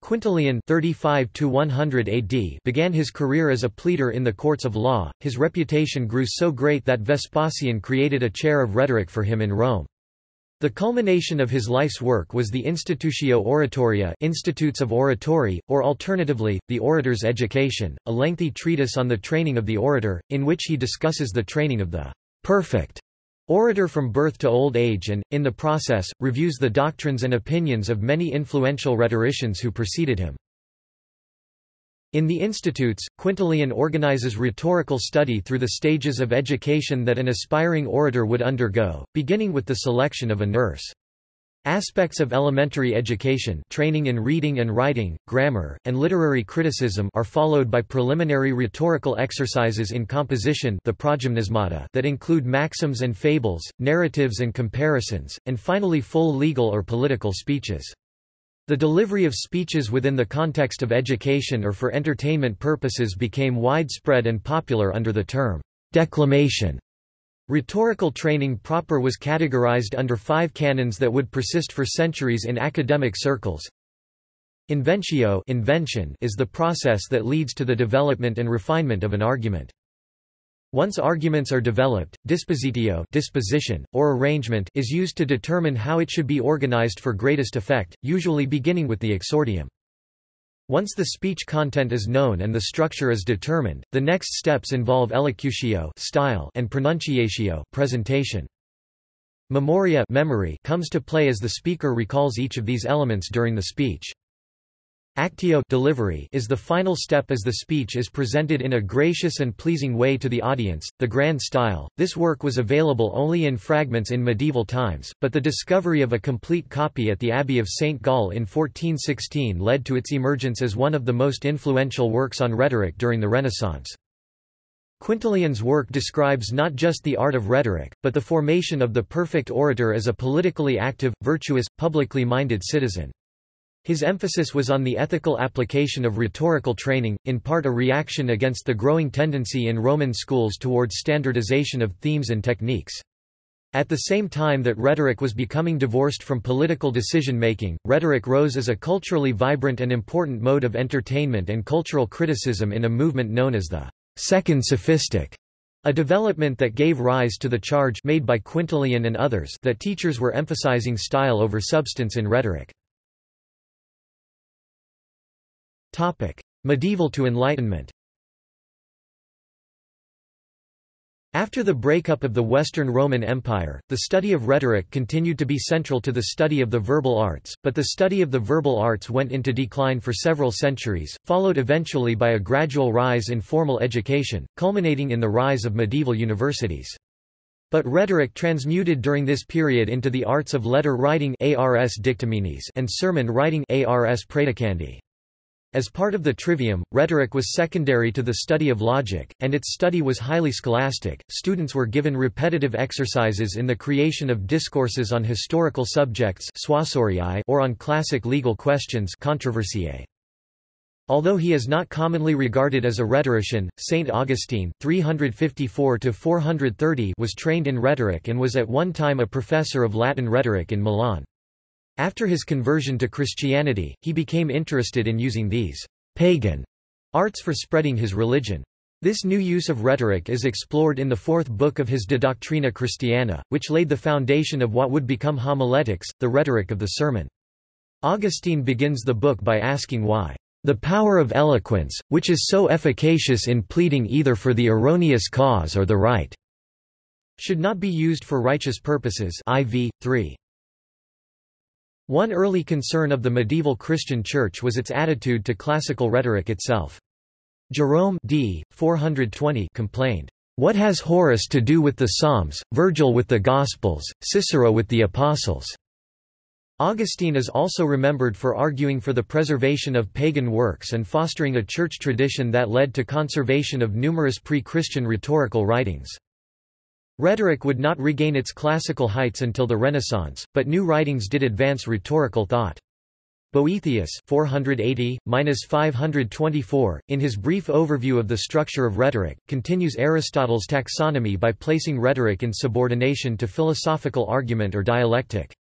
Quintilian 35 AD began his career as a pleader in the courts of law. His reputation grew so great that Vespasian created a chair of rhetoric for him in Rome. The culmination of his life's work was the Institutio Oratoria Institutes of Oratory, or alternatively, the Orator's Education, a lengthy treatise on the training of the orator, in which he discusses the training of the perfect orator from birth to old age and, in the process, reviews the doctrines and opinions of many influential rhetoricians who preceded him. In the institutes, Quintilian organizes rhetorical study through the stages of education that an aspiring orator would undergo, beginning with the selection of a nurse. Aspects of elementary education training in reading and writing, grammar, and literary criticism are followed by preliminary rhetorical exercises in composition the that include maxims and fables, narratives and comparisons, and finally full legal or political speeches. The delivery of speeches within the context of education or for entertainment purposes became widespread and popular under the term declamation. Rhetorical training proper was categorized under five canons that would persist for centuries in academic circles. Inventio invention is the process that leads to the development and refinement of an argument. Once arguments are developed, dispositio disposition, or arrangement is used to determine how it should be organized for greatest effect, usually beginning with the exordium. Once the speech content is known and the structure is determined, the next steps involve elocutio style and pronunciatio presentation. Memoria memory comes to play as the speaker recalls each of these elements during the speech. Actio delivery is the final step as the speech is presented in a gracious and pleasing way to the audience. The grand style. This work was available only in fragments in medieval times, but the discovery of a complete copy at the Abbey of St. Gall in 1416 led to its emergence as one of the most influential works on rhetoric during the Renaissance. Quintilian's work describes not just the art of rhetoric, but the formation of the perfect orator as a politically active, virtuous, publicly minded citizen. His emphasis was on the ethical application of rhetorical training, in part a reaction against the growing tendency in Roman schools towards standardization of themes and techniques. At the same time that rhetoric was becoming divorced from political decision-making, rhetoric rose as a culturally vibrant and important mode of entertainment and cultural criticism in a movement known as the Second Sophistic, a development that gave rise to the charge made by Quintilian and others that teachers were emphasizing style over substance in rhetoric. Topic: Medieval to Enlightenment. After the breakup of the Western Roman Empire, the study of rhetoric continued to be central to the study of the verbal arts, but the study of the verbal arts went into decline for several centuries, followed eventually by a gradual rise in formal education, culminating in the rise of medieval universities. But rhetoric transmuted during this period into the arts of letter writing and sermon writing. As part of the trivium, rhetoric was secondary to the study of logic, and its study was highly scholastic. Students were given repetitive exercises in the creation of discourses on historical subjects or on classic legal questions controversiae. Although he is not commonly regarded as a rhetorician, Saint Augustine 354 was trained in rhetoric and was at one time a professor of Latin rhetoric in Milan. After his conversion to Christianity, he became interested in using these pagan arts for spreading his religion. This new use of rhetoric is explored in the fourth book of his De Doctrina Christiana, which laid the foundation of what would become homiletics, the rhetoric of the sermon. Augustine begins the book by asking why the power of eloquence, which is so efficacious in pleading either for the erroneous cause or the right, should not be used for righteous purposes IV, 3. One early concern of the medieval Christian Church was its attitude to classical rhetoric itself. Jerome d. 420 complained, "What has Horace to do with the Psalms, Virgil with the Gospels, Cicero with the Apostles?" Augustine is also remembered for arguing for the preservation of pagan works and fostering a church tradition that led to conservation of numerous pre-Christian rhetorical writings. Rhetoric would not regain its classical heights until the Renaissance, but new writings did advance rhetorical thought. Boethius 480-524, in his brief overview of the structure of rhetoric, continues Aristotle's taxonomy by placing rhetoric in subordination to philosophical argument or dialectic.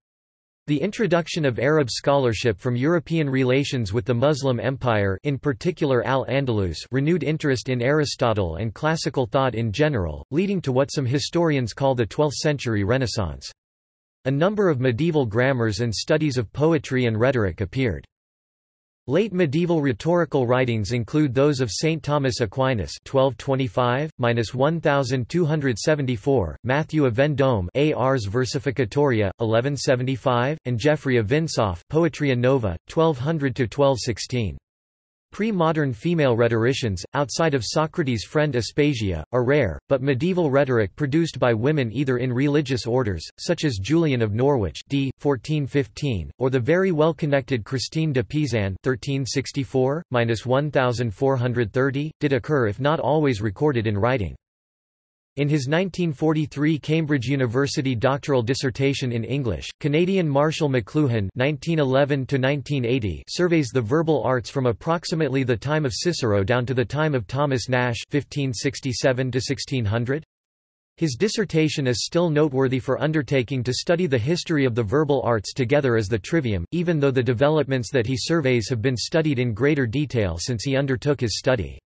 The introduction of Arab scholarship from European relations with the Muslim Empire in particular Al-Andalus renewed interest in Aristotle and classical thought in general, leading to what some historians call the 12th-century Renaissance. A number of medieval grammars and studies of poetry and rhetoric appeared. Late medieval rhetorical writings include those of Saint Thomas Aquinas (1225–1274), Matthew of Vendôme, Ars Versificatoria, 1175, and Geoffrey of Vinsauf, Poetria Nova, 1200–1216. Pre-modern female rhetoricians, outside of Socrates' friend Aspasia, are rare, but medieval rhetoric produced by women either in religious orders, such as Julian of Norwich d. 1415, or the very well-connected Christine de Pizan 1364–1430, did occur if not always recorded in writing. In his 1943 Cambridge University doctoral dissertation in English, Canadian Marshall McLuhan (1911–1980) surveys the verbal arts from approximately the time of Cicero down to the time of Thomas Nashe (1567–1600). His dissertation is still noteworthy for undertaking to study the history of the verbal arts together as the trivium, even though the developments that he surveys have been studied in greater detail since he undertook his study.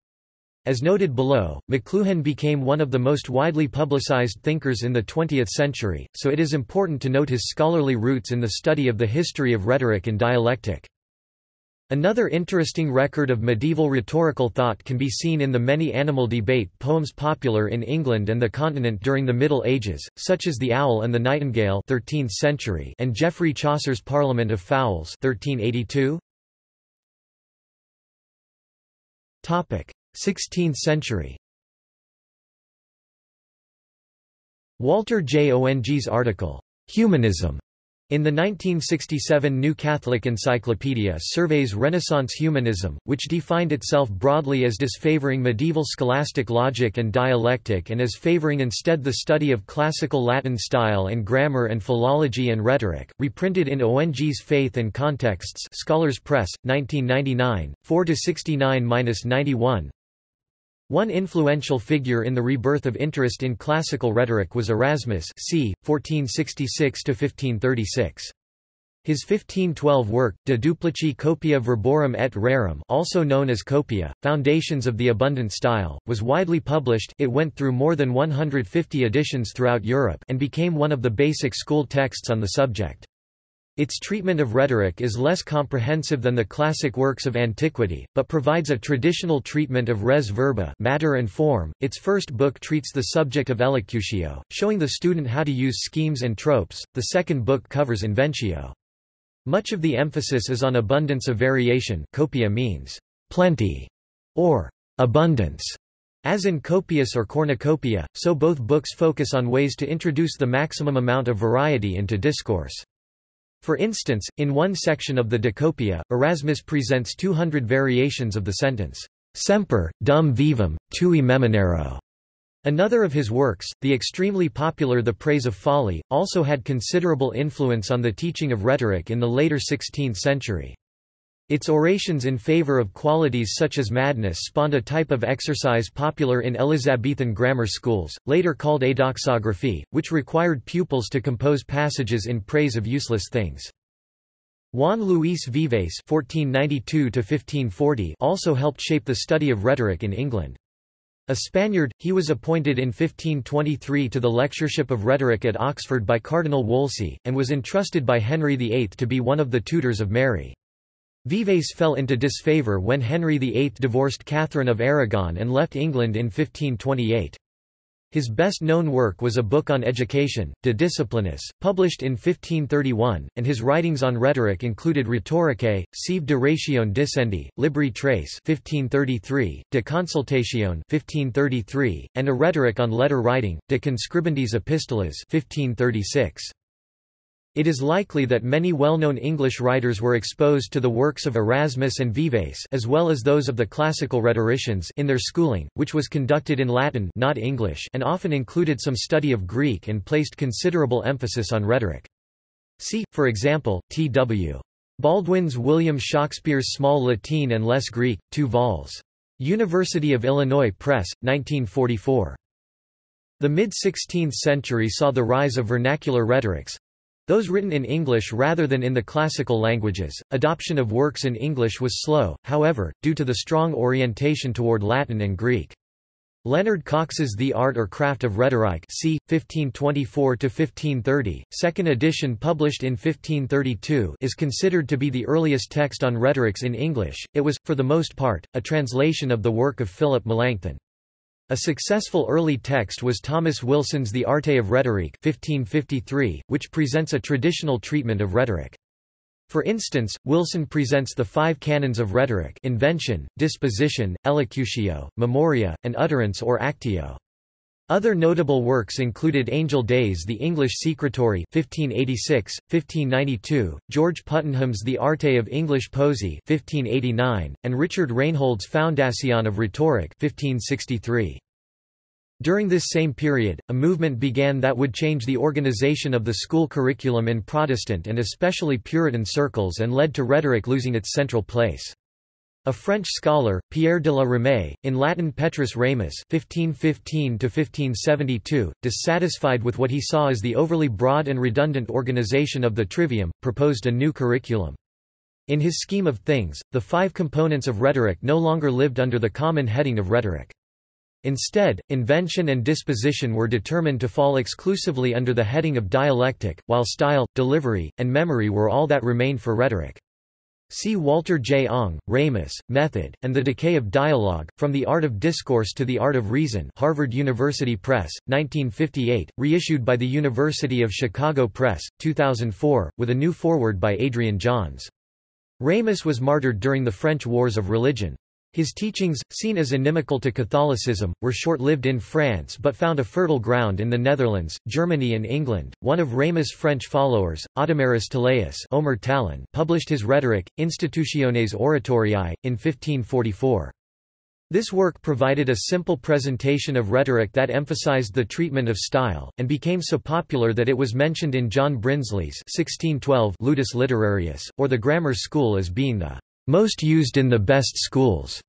As noted below, McLuhan became one of the most widely publicized thinkers in the 20th century, so it is important to note his scholarly roots in the study of the history of rhetoric and dialectic. Another interesting record of medieval rhetorical thought can be seen in the many animal debate poems popular in England and the continent during the Middle Ages, such as The Owl and the Nightingale 13th century and Geoffrey Chaucer's Parliament of Fowls 1382. 16th century Walter J. Ong's article, Humanism, in the 1967 New Catholic Encyclopedia surveys Renaissance humanism, which defined itself broadly as disfavoring medieval scholastic logic and dialectic and as favoring instead the study of classical Latin style and grammar and philology and rhetoric, reprinted in Ong's Faith and Contexts Scholars Press, 1999, 4–69–91 one influential figure in the rebirth of interest in classical rhetoric was Erasmus c. 1466–1536. His 1512 work, De Duplici Copia Verborum et Rerum also known as Copia, Foundations of the Abundant Style, was widely published it went through more than 150 editions throughout Europe and became one of the basic school texts on the subject. Its treatment of rhetoric is less comprehensive than the classic works of antiquity, but provides a traditional treatment of res verba matter and form. Its first book treats the subject of elocutio, showing the student how to use schemes and tropes. The second book covers inventio. Much of the emphasis is on abundance of variation copia means plenty or abundance. As in copious or cornucopia, so both books focus on ways to introduce the maximum amount of variety into discourse. For instance, in one section of the De Copia, Erasmus presents 200 variations of the sentence, Semper, dum vivum, tui meminero. Another of his works, the extremely popular The Praise of Folly, also had considerable influence on the teaching of rhetoric in the later 16th century. Its orations in favor of qualities such as madness spawned a type of exercise popular in Elizabethan grammar schools, later called adoxography, which required pupils to compose passages in praise of useless things. Juan Luis Vives (1492–1540) also helped shape the study of rhetoric in England. A Spaniard, he was appointed in 1523 to the lectureship of rhetoric at Oxford by Cardinal Wolsey, and was entrusted by Henry VIII to be one of the tutors of Mary. Vives fell into disfavour when Henry VIII divorced Catherine of Aragon and left England in 1528. His best-known work was a book on education, De Disciplinis, published in 1531, and his writings on rhetoric included Rhetoricae, Sive de ratione dicendi, Libri Tres 1533, De Consultatione 1533, and a rhetoric on letter writing, De Conscribendis Epistolas 1536. It is likely that many well-known English writers were exposed to the works of Erasmus and Vives as well as those of the classical rhetoricians in their schooling, which was conducted in Latin not English and often included some study of Greek and placed considerable emphasis on rhetoric. See, for example, T.W. Baldwin's William Shakespeare's Small Latin and Less Greek, 2 vols. University of Illinois Press, 1944. The mid-16th century saw the rise of vernacular rhetorics, Those written in English rather than in the classical languages. Adoption of works in English was slow, however, due to the strong orientation toward Latin and Greek. Leonard Cox's The Art or Craft of Rhetoric c. 1524–1530, second edition published in 1532 is considered to be the earliest text on rhetorics in English. It was, for the most part, a translation of the work of Philip Melanchthon. A successful early text was Thomas Wilson's The Arte of Rhetoric 1553, which presents a traditional treatment of rhetoric. For instance, Wilson presents the five canons of rhetoric invention, disposition, elocutio, memoria, and utterance or actio. Other notable works included Angel Day's The English Secretory 1586, 1592, George Puttenham's The Arte of English Poesy 1589, and Richard Rainolde's Foundation of Rhetoric 1563. During this same period, a movement began that would change the organization of the school curriculum in Protestant and especially Puritan circles and led to rhetoric losing its central place. A French scholar, Pierre de la Ramée, in Latin Petrus Ramus (1515–1572), dissatisfied with what he saw as the overly broad and redundant organization of the trivium, proposed a new curriculum. In his scheme of things, the five components of rhetoric no longer lived under the common heading of rhetoric. Instead, invention and disposition were determined to fall exclusively under the heading of dialectic, while style, delivery, and memory were all that remained for rhetoric. See Walter J. Ong, Ramus, Method, and the Decay of Dialogue, From the Art of Discourse to the Art of Reason Harvard University Press, 1958, reissued by the University of Chicago Press, 2004, with a new foreword by Adrian Johns. Ramus was martyred during the French Wars of Religion. His teachings, seen as inimical to Catholicism, were short-lived in France but found a fertile ground in the Netherlands, Germany and England. One of Ramus' French followers, Audomarus Talaeus Omer Talon, published his Rhetoric, Institutiones Oratoriae, in 1544. This work provided a simple presentation of rhetoric that emphasized the treatment of style, and became so popular that it was mentioned in John Brinsley's 1612 Ludus Literarius, or the Grammar School as being the most used in the best schools.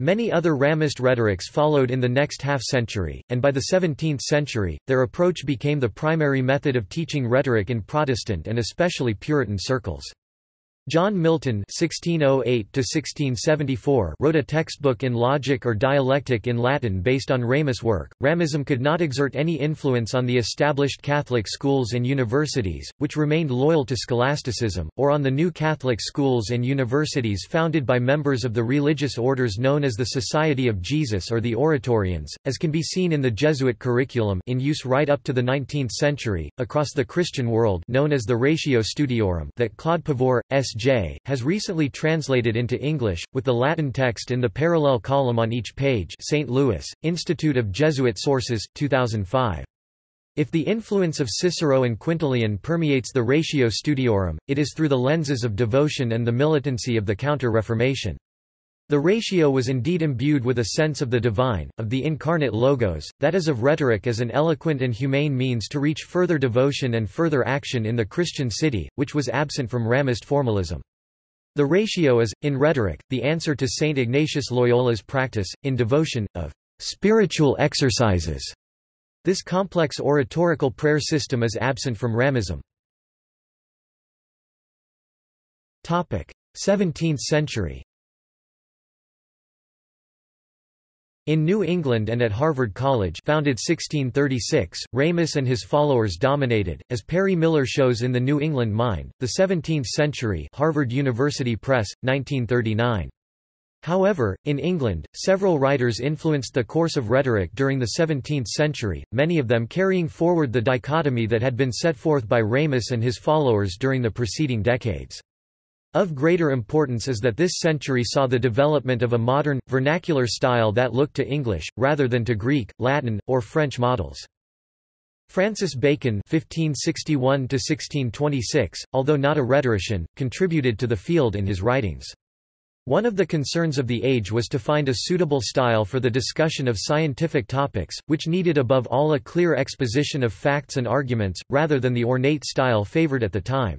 Many other Ramist rhetorics followed in the next half-century, and by the 17th century, their approach became the primary method of teaching rhetoric in Protestant and especially Puritan circles. John Milton (1608–1674) wrote a textbook in logic or dialectic in Latin based on Ramus' work. Ramism could not exert any influence on the established Catholic schools and universities, which remained loyal to scholasticism, or on the new Catholic schools and universities founded by members of the religious orders known as the Society of Jesus or the Oratorians, as can be seen in the Jesuit curriculum in use right up to the 19th century across the Christian world, known as the Ratio Studiorum, that Claude Pavur, S. J., has recently translated into English, with the Latin text in the parallel column on each page St. Louis, Institute of Jesuit Sources, 2005. If the influence of Cicero and Quintilian permeates the Ratio Studiorum, it is through the lenses of devotion and the militancy of the Counter-Reformation. The ratio was indeed imbued with a sense of the divine, of the incarnate logos, that is of rhetoric as an eloquent and humane means to reach further devotion and further action in the Christian city, which was absent from Ramist formalism. The ratio is, in rhetoric, the answer to Saint Ignatius Loyola's practice, in devotion, of spiritual exercises. This complex oratorical prayer system is absent from Ramism. 17th century In New England and at Harvard College founded 1636, Ramus and his followers dominated, as Perry Miller shows in The New England Mind, the 17th century Harvard University Press, 1939. However, in England, several writers influenced the course of rhetoric during the 17th century, many of them carrying forward the dichotomy that had been set forth by Ramus and his followers during the preceding decades. Of greater importance is that this century saw the development of a modern, vernacular style that looked to English, rather than to Greek, Latin, or French models. Francis Bacon (1561–1626), although not a rhetorician, contributed to the field in his writings. One of the concerns of the age was to find a suitable style for the discussion of scientific topics, which needed above all a clear exposition of facts and arguments, rather than the ornate style favored at the time.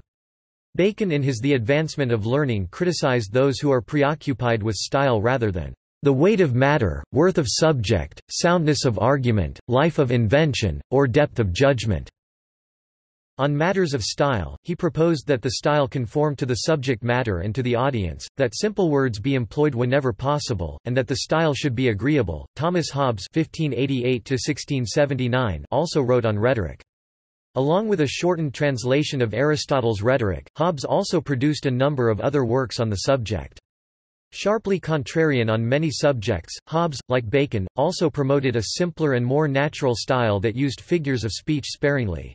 Bacon in his The Advancement of Learning criticized those who are preoccupied with style rather than the weight of matter, worth of subject, soundness of argument, life of invention, or depth of judgment. On matters of style, he proposed that the style conform to the subject matter and to the audience, that simple words be employed whenever possible, and that the style should be agreeable. Thomas Hobbes (1588–1679) also wrote on rhetoric. Along with a shortened translation of Aristotle's Rhetoric, Hobbes also produced a number of other works on the subject. Sharply contrarian on many subjects, Hobbes, like Bacon, also promoted a simpler and more natural style that used figures of speech sparingly.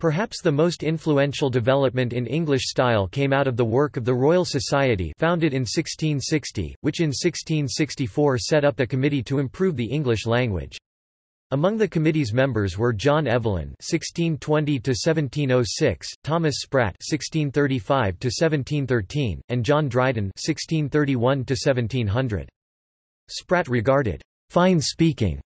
Perhaps the most influential development in English style came out of the work of the Royal Society founded in 1660, which in 1664 set up the Committee to improve the English language. Among the committee's members were John Evelyn (1620–1706), Thomas Sprat (1635–1713), and John Dryden (1631–1700). Sprat regarded fine speaking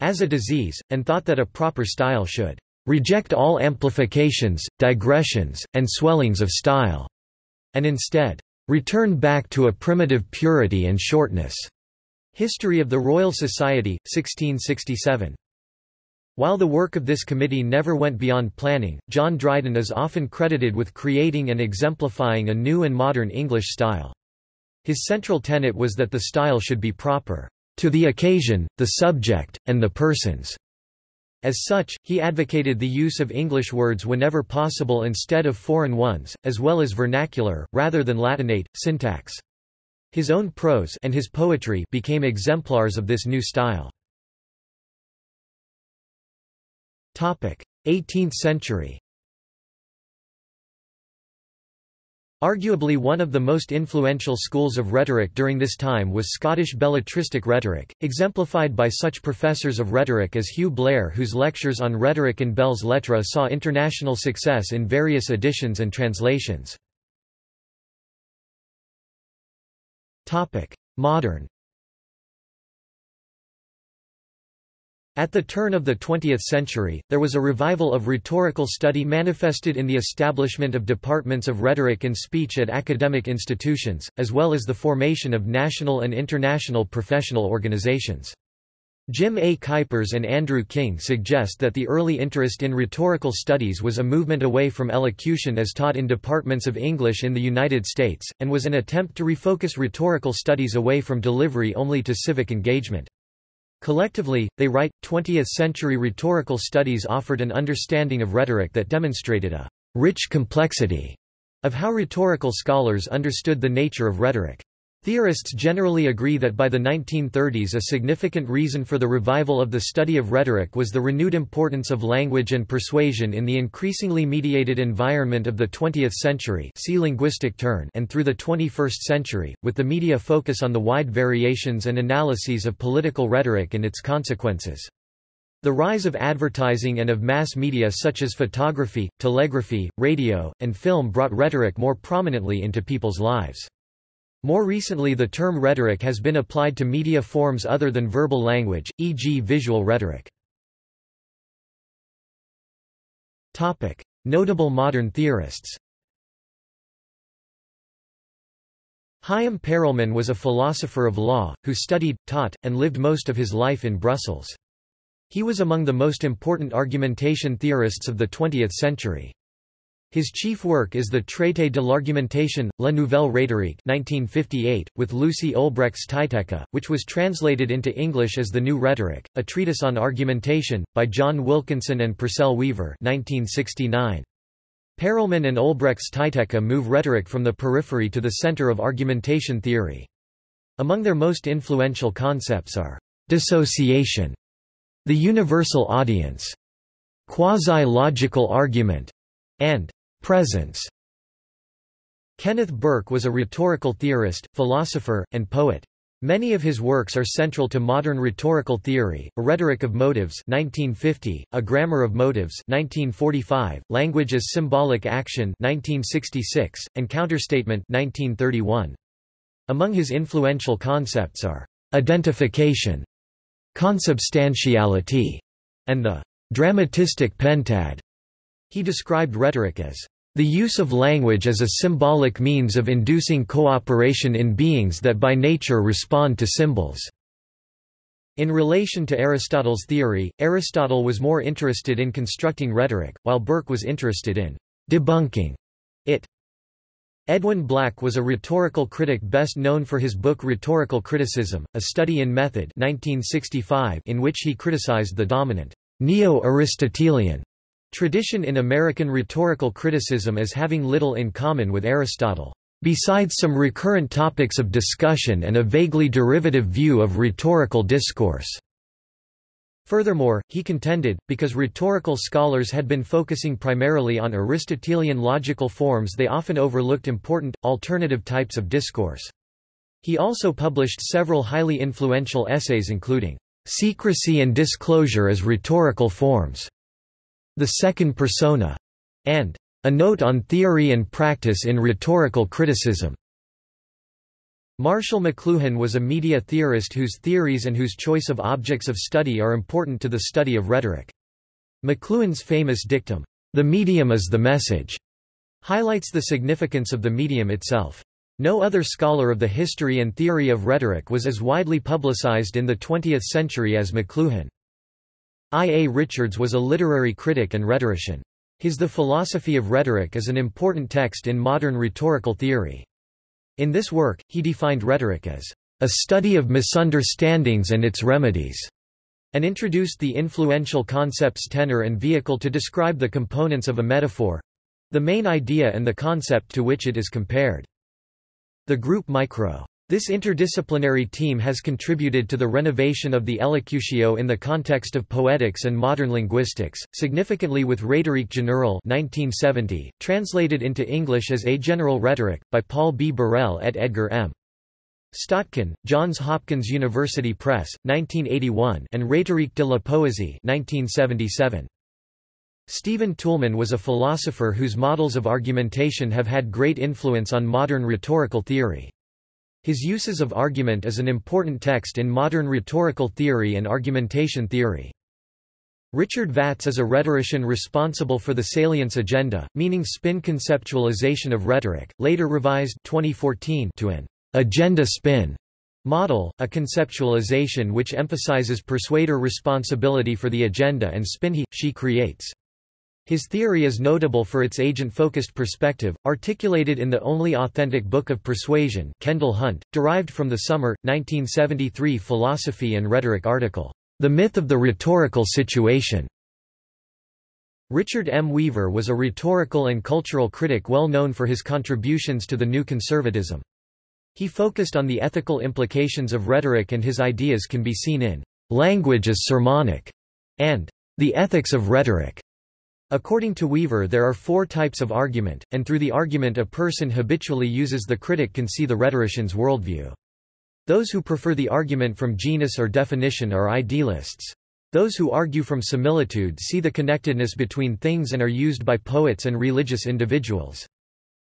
as a disease, and thought that a proper style should reject all amplifications, digressions, and swellings of style, and instead, return back to a primitive purity and shortness. History of the Royal Society, 1667. While the work of this committee never went beyond planning, John Dryden is often credited with creating and exemplifying a new and modern English style. His central tenet was that the style should be proper to the occasion, the subject, and the persons. As such, he advocated the use of English words whenever possible instead of foreign ones, as well as vernacular, rather than Latinate, syntax. His own prose and his poetry became exemplars of this new style. 18th century. Arguably one of the most influential schools of rhetoric during this time was Scottish belletristic rhetoric, exemplified by such professors of rhetoric as Hugh Blair whose lectures on rhetoric and belles lettres saw international success in various editions and translations. Modern At the turn of the 20th century, there was a revival of rhetorical study manifested in the establishment of departments of rhetoric and speech at academic institutions, as well as the formation of national and international professional organizations. Jim A. Kuypers and Andrew King suggest that the early interest in rhetorical studies was a movement away from elocution as taught in departments of English in the United States, and was an attempt to refocus rhetorical studies away from delivery only to civic engagement. Collectively, they write, 20th-century rhetorical studies offered an understanding of rhetoric that demonstrated a rich complexity of how rhetorical scholars understood the nature of rhetoric. Theorists generally agree that by the 1930s a significant reason for the revival of the study of rhetoric was the renewed importance of language and persuasion in the increasingly mediated environment of the 20th century see linguistic turn and through the 21st century, with the media focus on the wide variations and analyses of political rhetoric and its consequences. The rise of advertising and of mass media such as photography, telegraphy, radio, and film brought rhetoric more prominently into people's lives. More recently the term rhetoric has been applied to media forms other than verbal language, e.g. visual rhetoric. Notable modern theorists Chaim Perelman was a philosopher of law, who studied, taught, and lived most of his life in Brussels. He was among the most important argumentation theorists of the 20th century. His chief work is the Traité de l'argumentation, La Nouvelle Rhétorique 1958, with Lucie Olbrechts-Tyteca, which was translated into English as The New Rhetoric, a treatise on argumentation, by John Wilkinson and Purcell Weaver 1969. Perelman and Olbrecht's Titeka move rhetoric from the periphery to the center of argumentation theory. Among their most influential concepts are dissociation, the universal audience, quasi-logical argument, and Presence Kenneth Burke was a rhetorical theorist, philosopher, and poet. Many of his works are central to modern rhetorical theory, A Rhetoric of Motives 1950, A Grammar of Motives 1945, Language as Symbolic Action 1966, and Counterstatement 1931. Among his influential concepts are identification, consubstantiality, and the dramatistic pentad. He described rhetoric as the use of language as a symbolic means of inducing cooperation in beings that by nature respond to symbols. In relation to Aristotle's theory, Aristotle was more interested in constructing rhetoric, while Burke was interested in debunking it. Edwin Black was a rhetorical critic best known for his book Rhetorical Criticism, A Study in Method 1965, in which he criticized the dominant neo-Aristotelian tradition in American rhetorical criticism as having little in common with Aristotle. Besides some recurrent topics of discussion and a vaguely derivative view of rhetorical discourse. Furthermore, he contended, because rhetorical scholars had been focusing primarily on Aristotelian logical forms they often overlooked important, alternative types of discourse. He also published several highly influential essays including, "'Secrecy and Disclosure as Rhetorical Forms", "'The Second Persona", and a Note on Theory and Practice in Rhetorical Criticism. Marshall McLuhan was a media theorist whose theories and whose choice of objects of study are important to the study of rhetoric. McLuhan's famous dictum, "'The medium is the message' highlights the significance of the medium itself. No other scholar of the history and theory of rhetoric was as widely publicized in the 20th century as McLuhan. I. A. Richards was a literary critic and rhetorician. His The Philosophy of Rhetoric is an important text in modern rhetorical theory. In this work, he defined rhetoric as a study of misunderstandings and its remedies, and introduced the influential concepts tenor and vehicle to describe the components of a metaphor—the main idea and the concept to which it is compared. The group micro this interdisciplinary team has contributed to the renovation of the elocutio in the context of poetics and modern linguistics, significantly with Rhétorique générale 1970, translated into English as A General Rhetoric, by Paul B. Burrell et Edgar M. Slotkin, Johns Hopkins University Press, 1981 and Rhétorique de la Poésie 1977. Stephen Toulmin was a philosopher whose models of argumentation have had great influence on modern rhetorical theory. His uses of argument is an important text in modern rhetorical theory and argumentation theory. Richard Vatz is a rhetorician responsible for the salience agenda, meaning spin conceptualization of rhetoric, later revised 2014 to an agenda spin model, a conceptualization which emphasizes persuader responsibility for the agenda and spin he, she creates. His theory is notable for its agent-focused perspective, articulated in the only authentic book of persuasion Kendall Hunt, derived from the summer, 1973 philosophy and rhetoric article, The Myth of the Rhetorical Situation. Richard M. Weaver was a rhetorical and cultural critic well known for his contributions to the New Conservatism. He focused on the ethical implications of rhetoric and his ideas can be seen in Language as Sermonic and The Ethics of Rhetoric. According to Weaver there are four types of argument, and through the argument a person habitually uses the critic can see the rhetorician's worldview. Those who prefer the argument from genus or definition are idealists. Those who argue from similitude see the connectedness between things and are used by poets and religious individuals.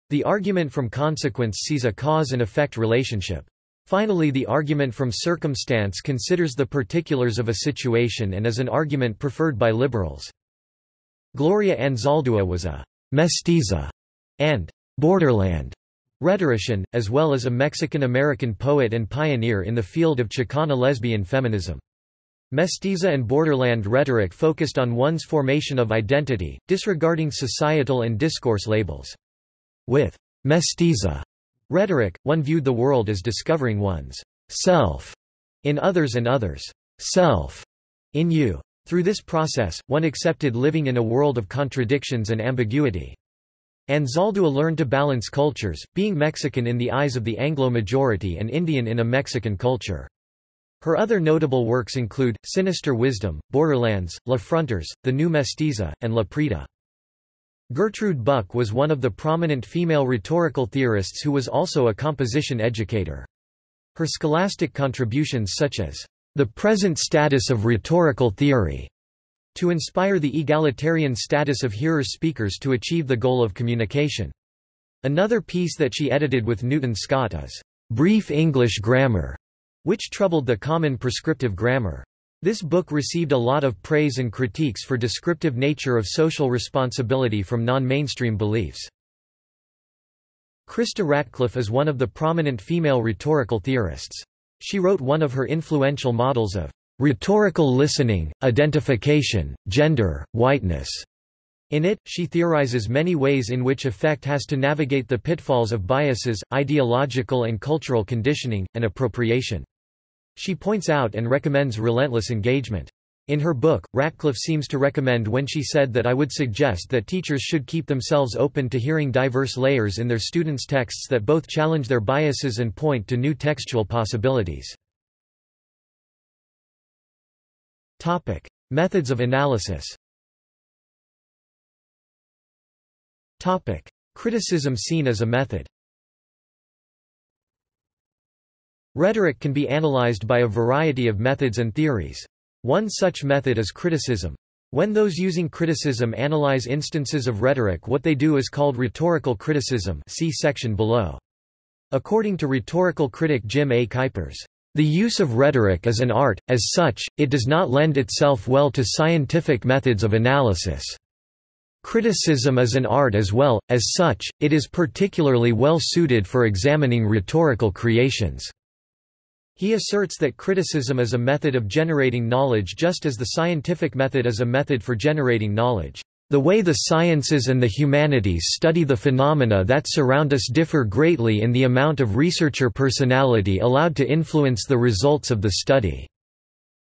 The argument from consequence sees a cause and effect relationship. Finally the argument from circumstance considers the particulars of a situation and is an argument preferred by liberals. Gloria Anzaldúa was a «mestiza» and «borderland» rhetorician, as well as a Mexican-American poet and pioneer in the field of Chicana lesbian feminism. Mestiza and borderland rhetoric focused on one's formation of identity, disregarding societal and discourse labels. With mestiza rhetoric, one viewed the world as discovering one's self in others and others' self in you. Through this process, one accepted living in a world of contradictions and ambiguity. Anzaldúa learned to balance cultures, being Mexican in the eyes of the Anglo-majority and Indian in a Mexican culture. Her other notable works include, Sinister Wisdom, Borderlands, La Frontera, The New Mestiza, and La Prieta. Gertrude Buck was one of the prominent female rhetorical theorists who was also a composition educator. Her scholastic contributions such as the present status of rhetorical theory, to inspire the egalitarian status of hearers-speakers to achieve the goal of communication. Another piece that she edited with Newton Scott is Brief English Grammar, which troubled the common prescriptive grammar. This book received a lot of praise and critiques for descriptive nature of social responsibility from non-mainstream beliefs. Krista Ratcliffe is one of the prominent female rhetorical theorists. She wrote one of her influential models of rhetorical listening, identification, gender, whiteness. In it, she theorizes many ways in which effect has to navigate the pitfalls of biases, ideological and cultural conditioning, and appropriation. She points out and recommends relentless engagement. In her book, Ratcliffe seems to recommend when she said that I would suggest that teachers should keep themselves open to hearing diverse layers in their students' texts that both challenge their biases and point to new textual possibilities. Topic: Methods of analysis Topic: Criticism seen as a method. Rhetoric can be analyzed by a variety of methods and theories. One such method is criticism. When those using criticism analyze instances of rhetoric what they do is called rhetorical criticism see section below. According to rhetorical critic Jim A. Kuypers, "...the use of rhetoric is an art, as such, it does not lend itself well to scientific methods of analysis." Criticism is an art as well, as such, it is particularly well suited for examining rhetorical creations. He asserts that criticism is a method of generating knowledge just as the scientific method is a method for generating knowledge. The way the sciences and the humanities study the phenomena that surround us differ greatly in the amount of researcher personality allowed to influence the results of the study.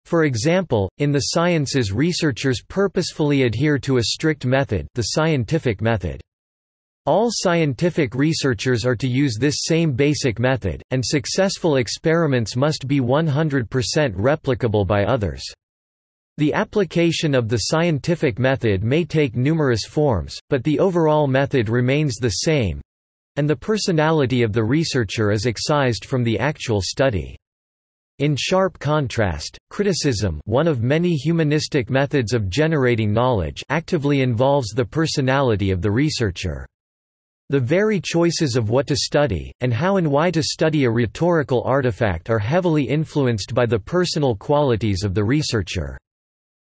For example, in the sciences researchers purposefully adhere to a strict method the scientific method. All scientific researchers are to use this same basic method, and successful experiments must be 100% replicable by others. The application of the scientific method may take numerous forms, but the overall method remains the same—and the personality of the researcher is excised from the actual study. In sharp contrast, criticism one of many humanistic methods of generating knowledge actively involves the personality of the researcher. The very choices of what to study, and how and why to study a rhetorical artifact are heavily influenced by the personal qualities of the researcher.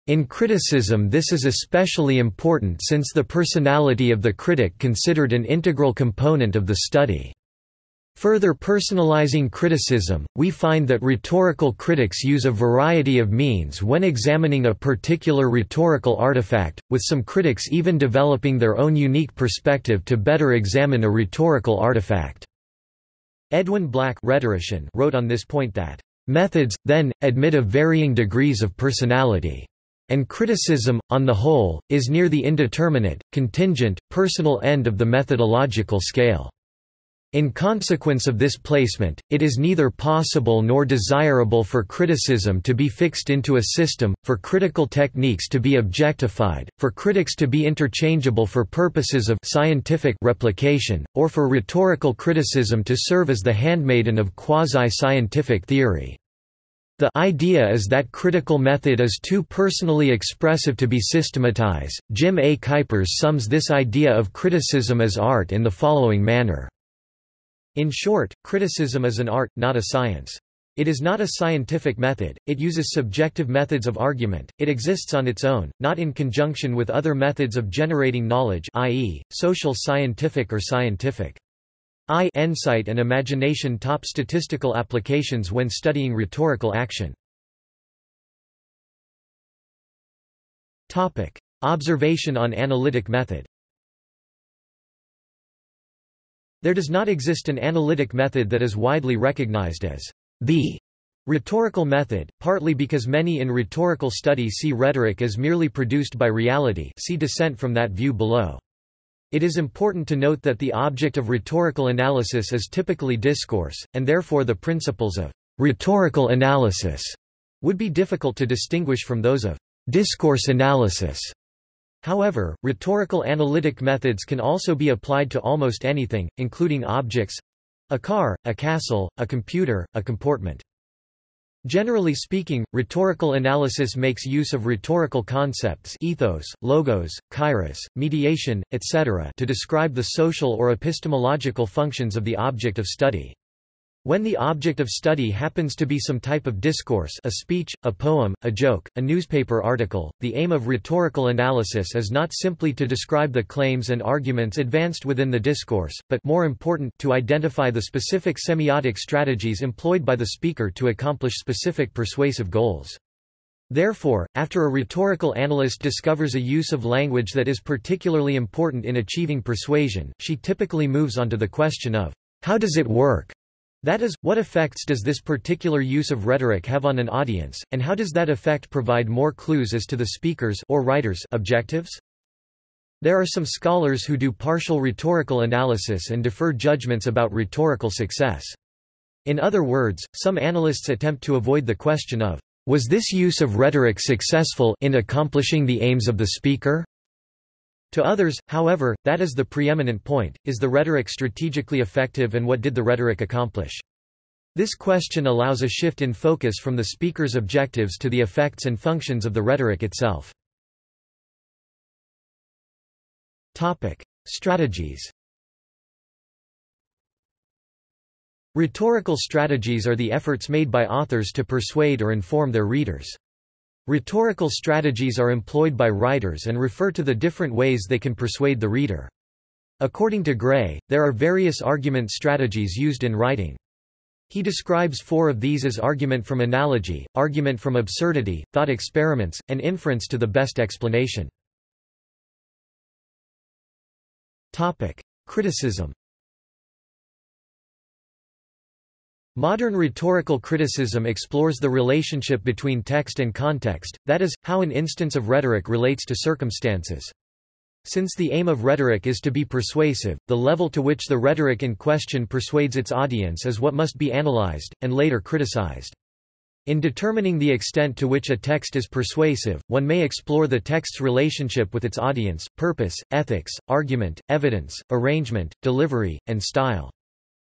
In criticism this is especially important since the personality of the critic considered an integral component of the study. Further personalizing criticism, we find that rhetorical critics use a variety of means when examining a particular rhetorical artifact, with some critics even developing their own unique perspective to better examine a rhetorical artifact. Edwin Black rhetorician wrote on this point that, "...methods, then, admit of varying degrees of personality." And criticism, on the whole, is near the indeterminate, contingent, personal end of the methodological scale. In consequence of this placement, it is neither possible nor desirable for criticism to be fixed into a system, for critical techniques to be objectified, for critics to be interchangeable for purposes of scientific replication, or for rhetorical criticism to serve as the handmaiden of quasi-scientific theory. The idea is that critical method is too personally expressive to be systematized. Jim A. Kuypers sums this idea of criticism as art in the following manner. In short, criticism is an art, not a science. It is not a scientific method, it uses subjective methods of argument, it exists on its own, not in conjunction with other methods of generating knowledge i.e., social scientific or scientific. I insight and imagination top statistical applications when studying rhetorical action. Observation on analytic method There does not exist an analytic method that is widely recognized as the rhetorical method, partly because many in rhetorical study see rhetoric as merely produced by reality see dissent from that view below. It is important to note that the object of rhetorical analysis is typically discourse, and therefore the principles of rhetorical analysis would be difficult to distinguish from those of discourse analysis. However, rhetorical analytic methods can also be applied to almost anything, including objects—a car, a castle, a computer, a comportment. Generally speaking, rhetorical analysis makes use of rhetorical concepts ethos, logos, kairos, mediation, etc. to describe the social or epistemological functions of the object of study. When the object of study happens to be some type of discourse a speech, a poem, a joke, a newspaper article, the aim of rhetorical analysis is not simply to describe the claims and arguments advanced within the discourse, but more important, to identify the specific semiotic strategies employed by the speaker to accomplish specific persuasive goals. Therefore, after a rhetorical analyst discovers a use of language that is particularly important in achieving persuasion, she typically moves on to the question of, how does it work? That is, what effects does this particular use of rhetoric have on an audience, and how does that effect provide more clues as to the speaker's or writer's objectives? There are some scholars who do partial rhetorical analysis and defer judgments about rhetorical success. In other words, some analysts attempt to avoid the question of, was this use of rhetoric successful in accomplishing the aims of the speaker? To others, however, that is the preeminent point, is the rhetoric strategically effective and what did the rhetoric accomplish? This question allows a shift in focus from the speaker's objectives to the effects and functions of the rhetoric itself. Topic: Strategies. Rhetorical strategies are the efforts made by authors to persuade or inform their readers. Rhetorical strategies are employed by writers and refer to the different ways they can persuade the reader. According to Gray, there are various argument strategies used in writing. He describes four of these as argument from analogy, argument from absurdity, thought experiments, and inference to the best explanation. Criticism Modern rhetorical criticism explores the relationship between text and context, that is, how an instance of rhetoric relates to circumstances. Since the aim of rhetoric is to be persuasive, the level to which the rhetoric in question persuades its audience is what must be analyzed, and later criticized. In determining the extent to which a text is persuasive, one may explore the text's relationship with its audience, purpose, ethics, argument, evidence, arrangement, delivery, and style.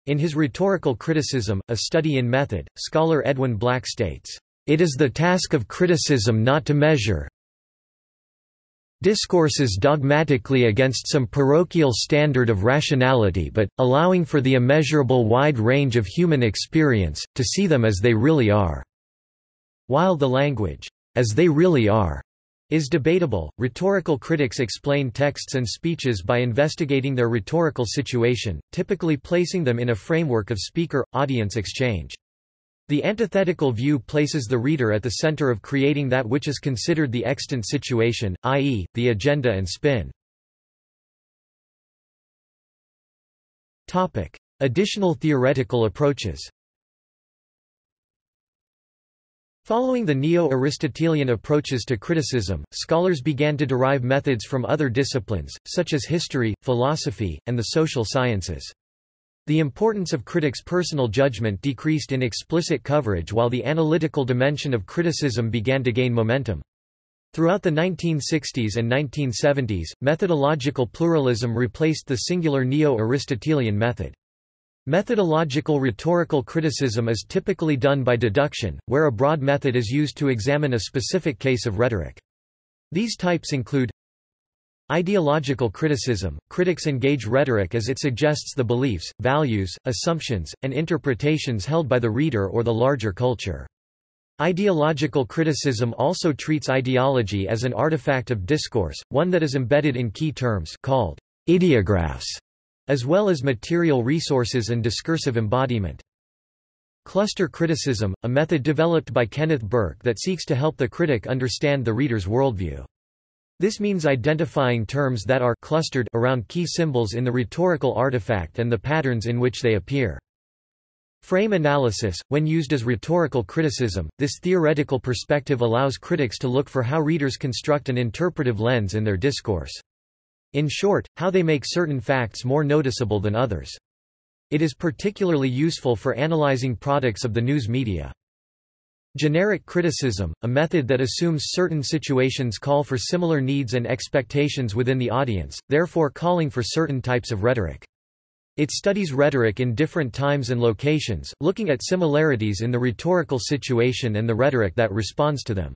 In his rhetorical criticism, A Study in Method, scholar Edwin Black states, "...it is the task of criticism not to measure discourses dogmatically against some parochial standard of rationality but, allowing for the immeasurable wide range of human experience, to see them as they really are." While the language, "...as they really are," is debatable. Rhetorical critics explain texts and speeches by investigating their rhetorical situation, typically placing them in a framework of speaker-audience exchange. The antithetical view places the reader at the center of creating that which is considered the extant situation, i.e., the agenda and spin. Topic: Additional theoretical approaches Following the Neo-Aristotelian approaches to criticism, scholars began to derive methods from other disciplines, such as history, philosophy, and the social sciences. The importance of critics' personal judgment decreased in explicit coverage while the analytical dimension of criticism began to gain momentum. Throughout the 1960s and 1970s, methodological pluralism replaced the singular Neo-Aristotelian method. Methodological rhetorical criticism is typically done by deduction, where a broad method is used to examine a specific case of rhetoric. These types include Ideological criticism – Critics engage rhetoric as it suggests the beliefs, values, assumptions, and interpretations held by the reader or the larger culture. Ideological criticism also treats ideology as an artifact of discourse, one that is embedded in key terms called ideographs as well as material resources and discursive embodiment. Cluster criticism, a method developed by Kenneth Burke that seeks to help the critic understand the reader's worldview. This means identifying terms that are clustered around key symbols in the rhetorical artifact and the patterns in which they appear. Frame analysis, when used as rhetorical criticism, this theoretical perspective allows critics to look for how readers construct an interpretive lens in their discourse. In short, how they make certain facts more noticeable than others. It is particularly useful for analyzing products of the news media. Generic criticism, a method that assumes certain situations call for similar needs and expectations within the audience, therefore calling for certain types of rhetoric. It studies rhetoric in different times and locations, looking at similarities in the rhetorical situation and the rhetoric that responds to them.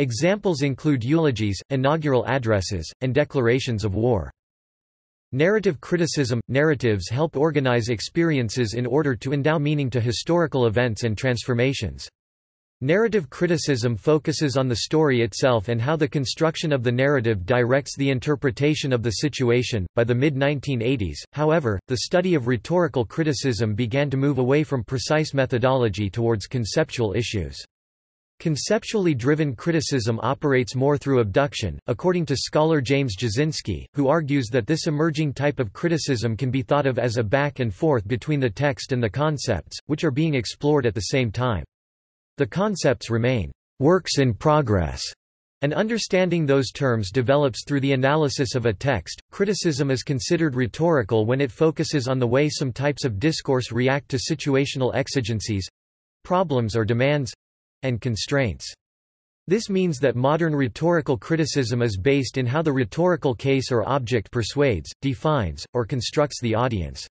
Examples include eulogies, inaugural addresses, and declarations of war. Narrative criticism – Narratives help organize experiences in order to endow meaning to historical events and transformations. Narrative criticism focuses on the story itself and how the construction of the narrative directs the interpretation of the situation. By the mid 1980s, however, the study of rhetorical criticism began to move away from precise methodology towards conceptual issues. Conceptually driven criticism operates more through abduction, according to scholar James Jasinski, who argues that this emerging type of criticism can be thought of as a back and forth between the text and the concepts, which are being explored at the same time. The concepts remain works in progress, and understanding those terms develops through the analysis of a text. Criticism is considered rhetorical when it focuses on the way some types of discourse react to situational exigencies problems or demands and constraints. This means that modern rhetorical criticism is based in how the rhetorical case or object persuades, defines, or constructs the audience.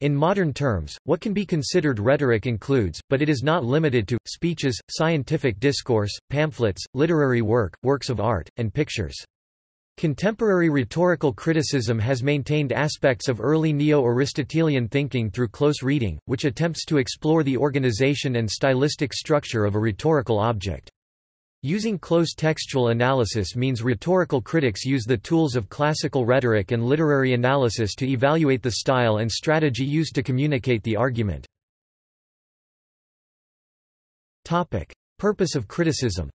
In modern terms, what can be considered rhetoric includes, but it is not limited to, speeches, scientific discourse, pamphlets, literary work, works of art, and pictures. Contemporary rhetorical criticism has maintained aspects of early Neo-Aristotelian thinking through close reading, which attempts to explore the organization and stylistic structure of a rhetorical object. Using close textual analysis means rhetorical critics use the tools of classical rhetoric and literary analysis to evaluate the style and strategy used to communicate the argument. Purpose of criticism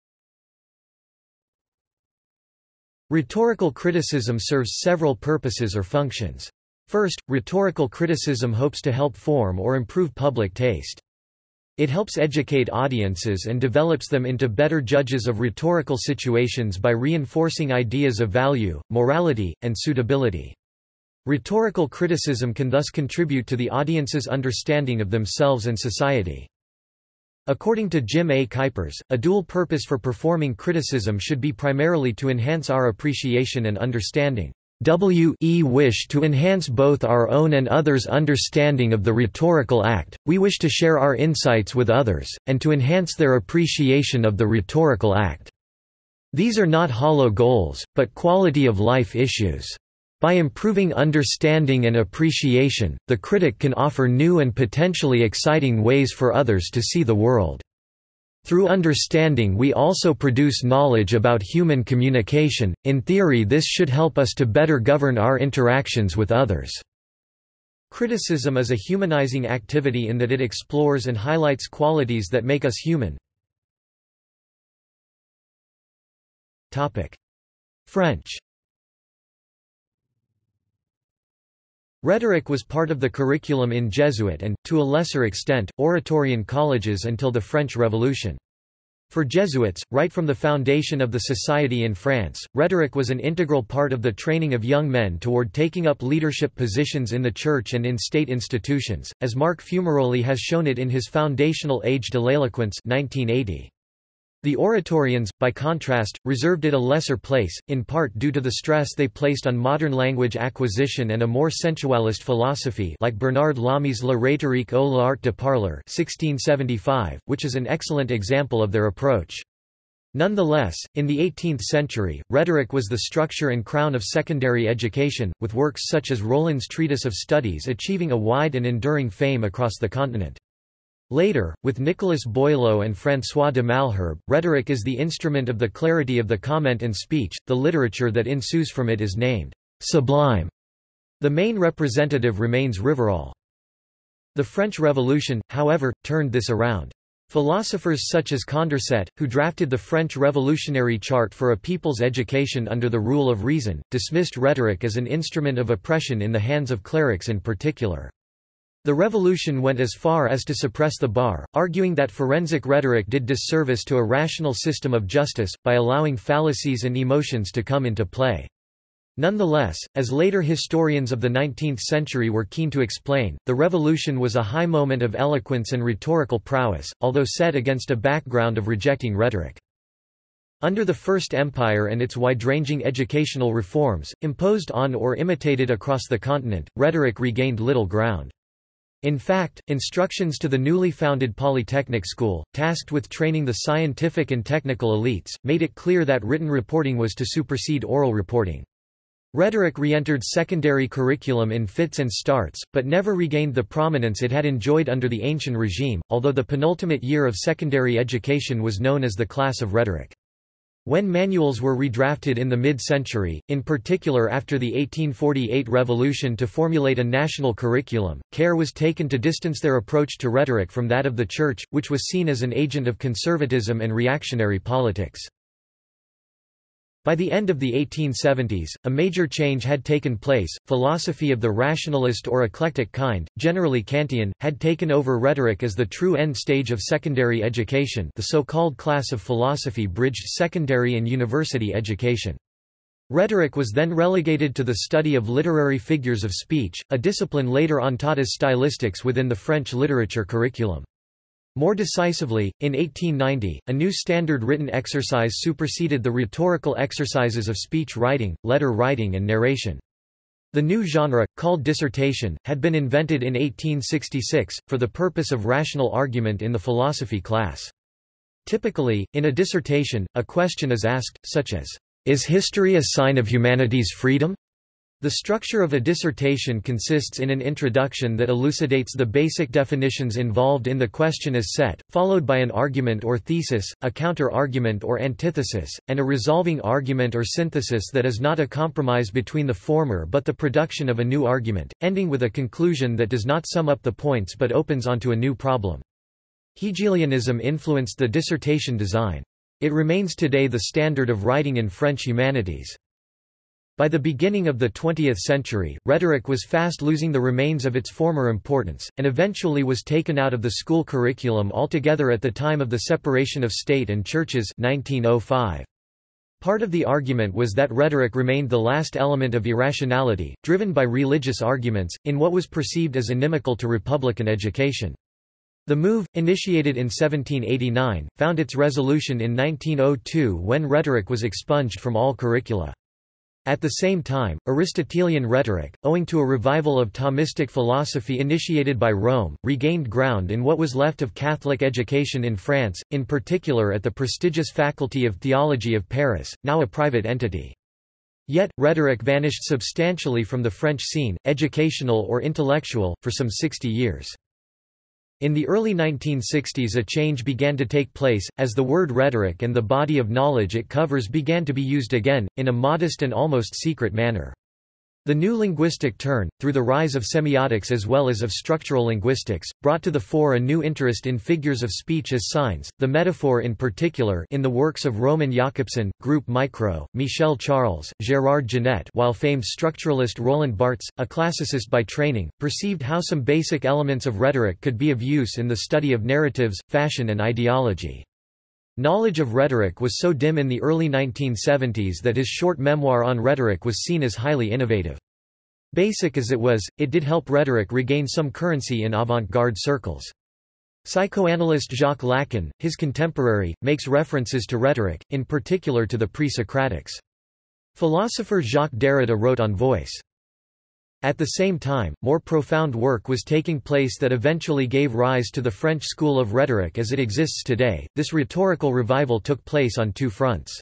Rhetorical criticism serves several purposes or functions. First, rhetorical criticism hopes to help form or improve public taste. It helps educate audiences and develops them into better judges of rhetorical situations by reinforcing ideas of value, morality, and suitability. Rhetorical criticism can thus contribute to the audience's understanding of themselves and society. According to Jim A. Kuypers, a dual purpose for performing criticism should be primarily to enhance our appreciation and understanding. We wish to enhance both our own and others' understanding of the rhetorical act, we wish to share our insights with others, and to enhance their appreciation of the rhetorical act. These are not hollow goals, but quality of life issues. By improving understanding and appreciation, the critic can offer new and potentially exciting ways for others to see the world. Through understanding we also produce knowledge about human communication, in theory this should help us to better govern our interactions with others. Criticism is a humanizing activity in that it explores and highlights qualities that make us human. French Rhetoric was part of the curriculum in Jesuit and, to a lesser extent, Oratorian colleges until the French Revolution. For Jesuits, right from the foundation of the society in France, rhetoric was an integral part of the training of young men toward taking up leadership positions in the church and in state institutions, as Marc Fumaroli has shown it in his foundational Age de l'éloquence 1980. The Oratorians, by contrast, reserved it a lesser place, in part due to the stress they placed on modern language acquisition and a more sensualist philosophy like Bernard Lamy's La rhétorique ou l'art de parler 1675, which is an excellent example of their approach. Nonetheless, in the 18th century, rhetoric was the structure and crown of secondary education, with works such as Rollin's Treatise of Studies achieving a wide and enduring fame across the continent. Later, with Nicolas Boileau and François de Malherbe, rhetoric is the instrument of the clarity of the comment and speech, the literature that ensues from it is named sublime. The main representative remains Rivarol. The French Revolution, however, turned this around. Philosophers such as Condorcet, who drafted the French revolutionary chart for a people's education under the rule of reason, dismissed rhetoric as an instrument of oppression in the hands of clerics in particular. The revolution went as far as to suppress the bar, arguing that forensic rhetoric did disservice to a rational system of justice, by allowing fallacies and emotions to come into play. Nonetheless, as later historians of the 19th century were keen to explain, the revolution was a high moment of eloquence and rhetorical prowess, although set against a background of rejecting rhetoric. Under the First Empire and its wide-ranging educational reforms, imposed on or imitated across the continent, rhetoric regained little ground. In fact, instructions to the newly founded Polytechnic School, tasked with training the scientific and technical elites, made it clear that written reporting was to supersede oral reporting. Rhetoric re-entered secondary curriculum in fits and starts, but never regained the prominence it had enjoyed under the ancient regime, although the penultimate year of secondary education was known as the class of rhetoric. When manuals were redrafted in the mid-century, in particular after the 1848 revolution to formulate a national curriculum, care was taken to distance their approach to rhetoric from that of the Church, which was seen as an agent of conservatism and reactionary politics. By the end of the 1870s, a major change had taken place. Philosophy of the rationalist or eclectic kind, generally Kantian, had taken over rhetoric as the true end stage of secondary education. The so-called class of philosophy bridged secondary and university education. Rhetoric was then relegated to the study of literary figures of speech, a discipline later on taught as stylistics within the French literature curriculum. More decisively, in 1890, a new standard written exercise superseded the rhetorical exercises of speech writing, letter writing and narration. The new genre, called dissertation, had been invented in 1866, for the purpose of rational argument in the philosophy class. Typically, in a dissertation, a question is asked, such as, "'Is history a sign of humanity's freedom?' The structure of a dissertation consists in an introduction that elucidates the basic definitions involved in the question as set, followed by an argument or thesis, a counter-argument or antithesis, and a resolving argument or synthesis that is not a compromise between the former but the production of a new argument, ending with a conclusion that does not sum up the points but opens onto a new problem. Hegelianism influenced the dissertation design. It remains today the standard of writing in French humanities. By the beginning of the 20th century, rhetoric was fast losing the remains of its former importance, and eventually was taken out of the school curriculum altogether at the time of the separation of state and churches 1905. Part of the argument was that rhetoric remained the last element of irrationality, driven by religious arguments, in what was perceived as inimical to republican education. The move, initiated in 1789, found its resolution in 1902 when rhetoric was expunged from all curricula. At the same time, Aristotelian rhetoric, owing to a revival of Thomistic philosophy initiated by Rome, regained ground in what was left of Catholic education in France, in particular at the prestigious Faculty of Theology of Paris, now a private entity. Yet, rhetoric vanished substantially from the French scene, educational or intellectual, for some 60 years. In the early 1960s a change began to take place, as the word rhetoric and the body of knowledge it covers began to be used again, in a modest and almost secret manner. The new linguistic turn, through the rise of semiotics as well as of structural linguistics, brought to the fore a new interest in figures of speech as signs, the metaphor in particular in the works of Roman Jakobson, Group Micro, Michel Charles, Gérard Genette while famed structuralist Roland Barthes, a classicist by training, perceived how some basic elements of rhetoric could be of use in the study of narratives, fashion and ideology. Knowledge of rhetoric was so dim in the early 1970s that his short memoir on rhetoric was seen as highly innovative. Basic as it was, it did help rhetoric regain some currency in avant-garde circles. Psychoanalyst Jacques Lacan, his contemporary, makes references to rhetoric, in particular to the pre-Socratics. Philosopher Jacques Derrida wrote on voice. At the same time, more profound work was taking place that eventually gave rise to the French school of rhetoric as it exists today. This rhetorical revival took place on two fronts.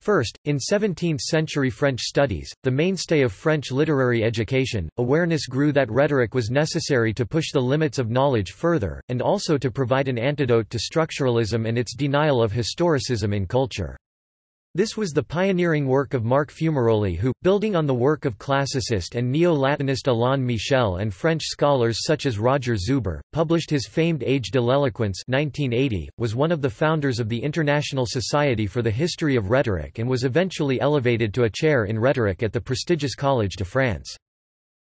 First, in 17th-century French studies, the mainstay of French literary education, awareness grew that rhetoric was necessary to push the limits of knowledge further, and also to provide an antidote to structuralism and its denial of historicism in culture. This was the pioneering work of Marc Fumaroli who, building on the work of classicist and neo-Latinist Alain Michel and French scholars such as Roger Zuber, published his famed Age de l'Eloquence 1980, was one of the founders of the International Society for the History of Rhetoric and was eventually elevated to a chair in rhetoric at the prestigious Collège de France.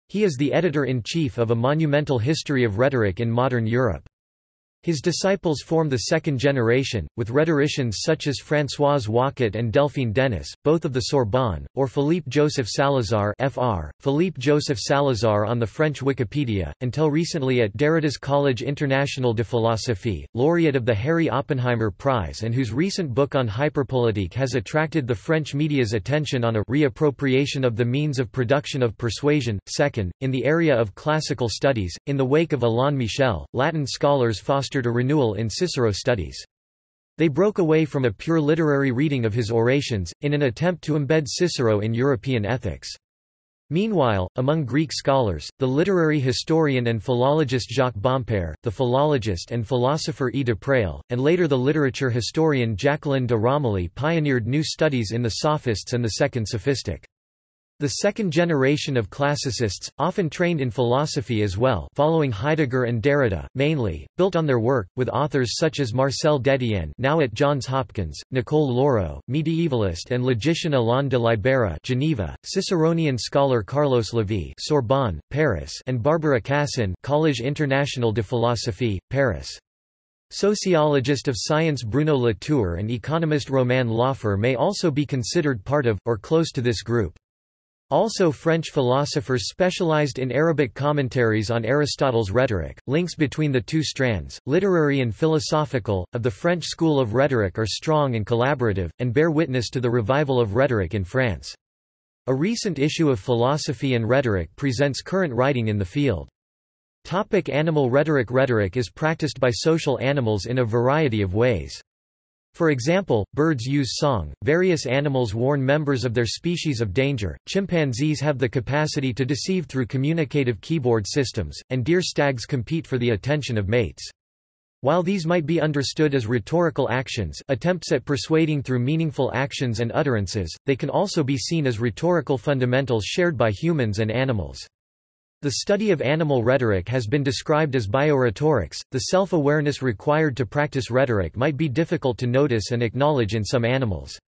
He is the editor-in-chief of a monumental history of rhetoric in modern Europe. His disciples form the second generation, with rhetoricians such as Françoise Waquet and Delphine Denis, both of the Sorbonne, or Philippe Joseph Salazar Fr. Philippe Joseph Salazar on the French Wikipedia, until recently at Derrida's Collège International de Philosophie, laureate of the Harry Oppenheimer Prize and whose recent book on hyperpolitique has attracted the French media's attention on a reappropriation of the means of production of persuasion. Second, in the area of classical studies, in the wake of Alain Michel, Latin scholars fostered fostered a renewal in Cicero studies. They broke away from a pure literary reading of his orations, in an attempt to embed Cicero in European ethics. Meanwhile, among Greek scholars, the literary historian and philologist Jacques Bompaire, the philologist and philosopher E. de Prael, and later the literature historian Jacqueline de Romilly pioneered new studies in the Sophists and the Second Sophistic. The second generation of classicists, often trained in philosophy as well following Heidegger and Derrida, mainly, built on their work, with authors such as Marcel Détienne now at Johns Hopkins, Nicole Loraux, medievalist and logician Alain de Libera Geneva, Ciceronian scholar Carlos Lévy Sorbonne, Paris and Barbara Cassin Collège International de Philosophie, Paris. Sociologist of science Bruno Latour and economist Romain Laufer may also be considered part of, or close to this group. Also French philosophers specialized in Arabic commentaries on Aristotle's rhetoric. Links between the two strands, literary and philosophical, of the French school of rhetoric are strong and collaborative, and bear witness to the revival of rhetoric in France. A recent issue of Philosophy and Rhetoric presents current writing in the field. Topic animal rhetoric Rhetoric is practiced by social animals in a variety of ways. For example, birds use song, various animals warn members of their species of danger, chimpanzees have the capacity to deceive through communicative keyboard systems, and deer stags compete for the attention of mates. While these might be understood as rhetorical actions attempts at persuading through meaningful actions and utterances, they can also be seen as rhetorical fundamentals shared by humans and animals. The study of animal rhetoric has been described as biorhetorics. The self awareness required to practice rhetoric might be difficult to notice and acknowledge in some animals.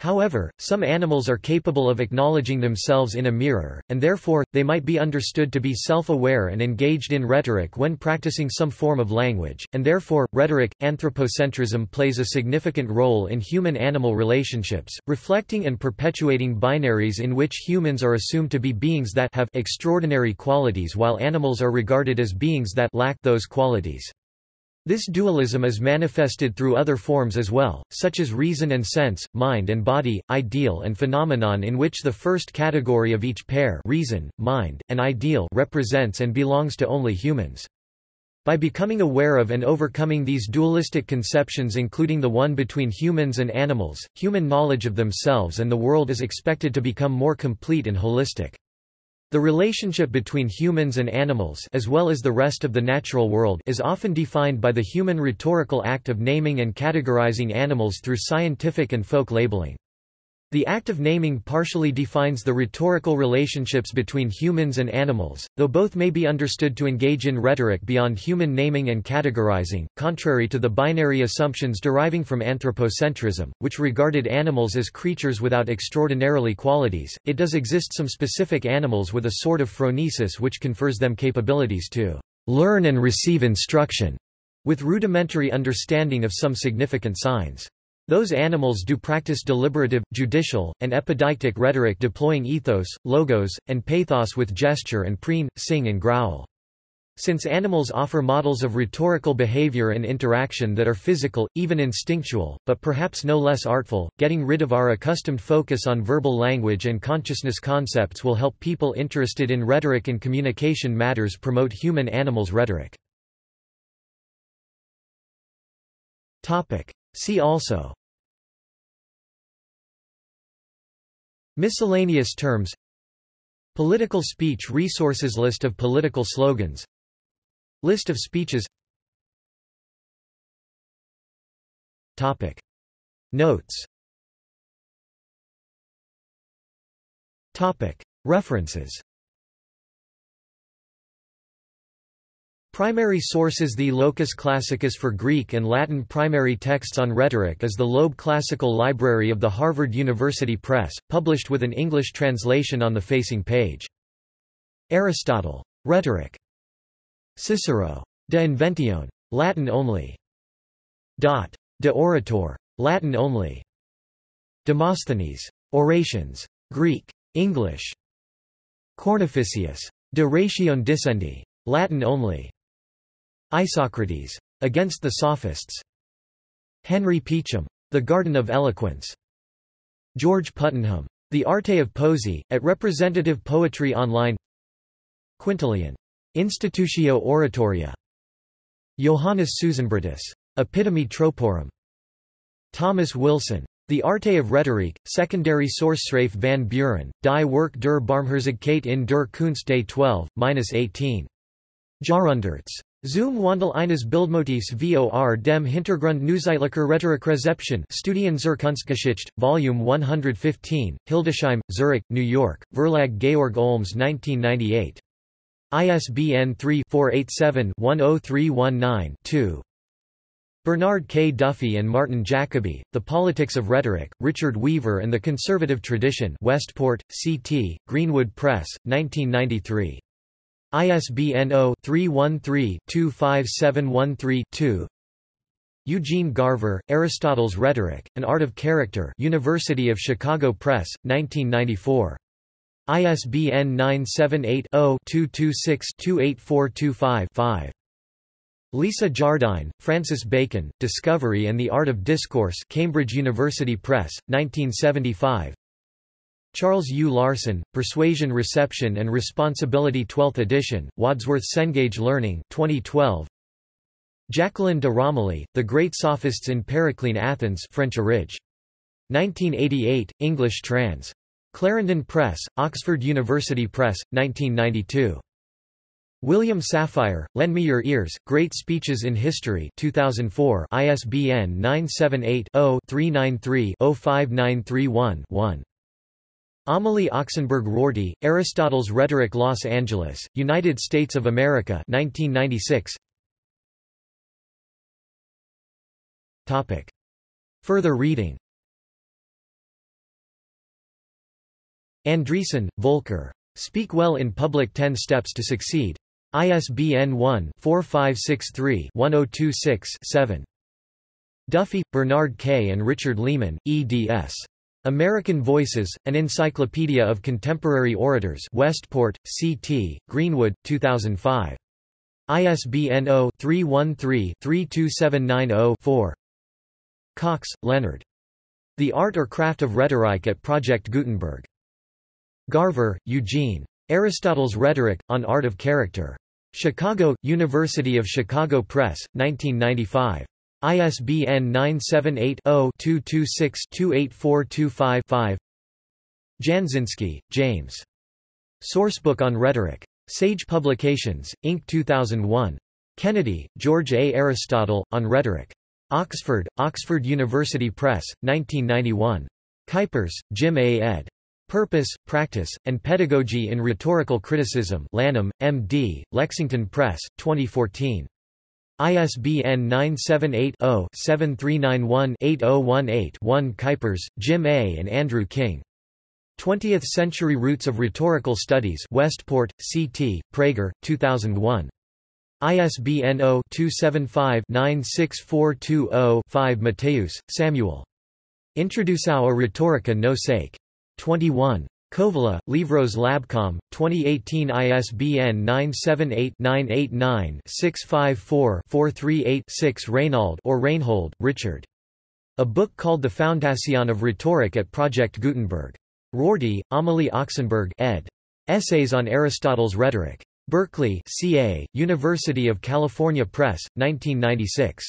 However, some animals are capable of acknowledging themselves in a mirror, and therefore, they might be understood to be self-aware and engaged in rhetoric when practicing some form of language, and therefore, rhetoric. Anthropocentrism plays a significant role in human-animal relationships, reflecting and perpetuating binaries in which humans are assumed to be beings that have extraordinary qualities while animals are regarded as beings that lack those qualities. This dualism is manifested through other forms as well, such as reason and sense, mind and body, ideal and phenomenon in which the first category of each pair reason, mind, and ideal represents and belongs to only humans. By becoming aware of and overcoming these dualistic conceptions including the one between humans and animals, human knowledge of themselves and the world is expected to become more complete and holistic. The relationship between humans and animals as well as the rest of the natural world is often defined by the human rhetorical act of naming and categorizing animals through scientific and folk labeling. The act of naming partially defines the rhetorical relationships between humans and animals, though both may be understood to engage in rhetoric beyond human naming and categorizing. Contrary to the binary assumptions deriving from anthropocentrism, which regarded animals as creatures without extraordinarily qualities, it does exist some specific animals with a sort of phronesis which confers them capabilities to learn and receive instruction, with rudimentary understanding of some significant signs. Those animals do practice deliberative, judicial, and epideictic rhetoric deploying ethos, logos, and pathos with gesture and preen, sing and growl. Since animals offer models of rhetorical behavior and interaction that are physical, even instinctual, but perhaps no less artful, getting rid of our accustomed focus on verbal language and consciousness concepts will help people interested in rhetoric and communication matters promote human-animals rhetoric. See also Miscellaneous terms Political speech resources List of political slogans List of speeches Topic. Notes Topic. References Primary sources The Locus Classicus for Greek and Latin primary texts on rhetoric is the Loeb Classical Library of the Harvard University Press, published with an English translation on the facing page. Aristotle. Rhetoric. Cicero. De Inventione. Latin only. Dot. De Oratore. Latin only. Demosthenes. Orations. Greek. English. Cornificius. De Ratione Dicendi. Latin only. Isocrates. Against the Sophists. Henry Peacham. The Garden of Eloquence. George Puttenham. The Arte of Poesy, at Representative Poetry Online Quintilian. Institutio Oratoria. Johannes Susenbrotus. Epitome Troporum. Thomas Wilson. The Arte of Rhetoric, secondary source: sourceschrift van Buren, die Werk der Barmherzigkeit in der Kunst des 12-18. Jahrhunderts. Zum Wandel eines Bildmotivs vor dem Hintergrund neuzeitlicher Rhetorikrezeption Studien zur Kunstgeschichte, Volume 115, Hildesheim, Zurich, New York, Verlag Georg Olms 1998. ISBN 3-487-10319-2. Bernard K. Duffy and Martin Jacobi, The Politics of Rhetoric, Richard Weaver and the Conservative Tradition Westport, C.T., Greenwood Press, 1993. ISBN 0-313-25713-2 Eugene Garver, Aristotle's Rhetoric, An Art of Character University of Chicago Press, 1994. ISBN 978-0-226-28425-5. Lisa Jardine, Francis Bacon, Discovery and the Art of Discourse Cambridge University Press, 1975 Charles U. Larson, Persuasion Reception and Responsibility 12th edition, Wadsworth Cengage Learning 2012. Jacqueline de Romilly, The Great Sophists in Periclean Athens French Origin. 1988, English trans. Clarendon Press, Oxford University Press, 1992. William Safire, Lend Me Your Ears, Great Speeches in History 2004 ISBN 978 0 393 05931 1. Amalie Oxenberg Rorty, Aristotle's Rhetoric Los Angeles, United States of America 1996. Topic. Further reading Andresen, Volker. Speak Well in Public 10 Steps to Succeed. ISBN 1-4563-1026-7. Duffy, Bernard K. and Richard Leeman, eds. American Voices, An Encyclopedia of Contemporary Orators Westport, C.T., Greenwood, 2005. ISBN 0-313-32790-4 Cox, Leonard. The Art or Craft of Rhetoric at Project Gutenberg. Garver, Eugene. Aristotle's Rhetoric, on Art of Character. Chicago, University of Chicago Press, 1995. ISBN 978-0-226-28425-5 Jasinski, James. Sourcebook on Rhetoric. Sage Publications, Inc. 2001. Kennedy, George A. Aristotle, On Rhetoric. Oxford, Oxford University Press, 1991. Kuypers, Jim A. ed. Purpose, Practice, and Pedagogy in Rhetorical Criticism Lanham, M.D., Lexington Press, 2014. ISBN 978-0-7391-8018-1 Kuypers, Jim A. and Andrew King. 20th Century Roots of Rhetorical Studies Westport, C.T., Praeger, 2001. ISBN 0-275-96420-5 Mateus, Samuel. Introdução a Rhetorica no Sake. 21. Kovala, Livros Labcom, 2018 ISBN 978-989-654-438-6 Rainolde or Reinhold, Richard. A book called The Foundation of Rhetoric at Project Gutenberg. Rorty, Amalie Oxenberg ed. Essays on Aristotle's Rhetoric. Berkeley, CA, University of California Press, 1996.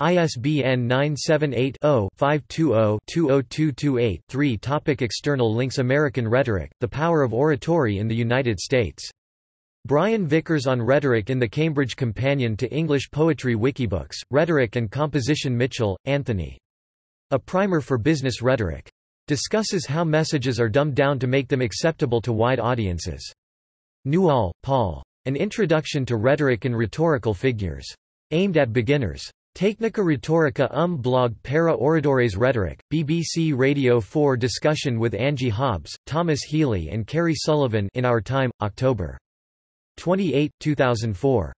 ISBN 978-0-520-20228-3 Topic External links American Rhetoric, The Power of Oratory in the United States. Brian Vickers on Rhetoric in the Cambridge Companion to English Poetry Wikibooks, Rhetoric and Composition Mitchell, Anthony. A Primer for Business Rhetoric. Discusses how messages are dumbed down to make them acceptable to wide audiences. Newall, Paul. An Introduction to Rhetoric and Rhetorical Figures. Aimed at beginners. Tecnica Rhetorica um blog para oradores rhetoric, BBC Radio 4 discussion with Angie Hobbs, Thomas Healy and Ceri Sullivan in Our Time, October 28, 2004.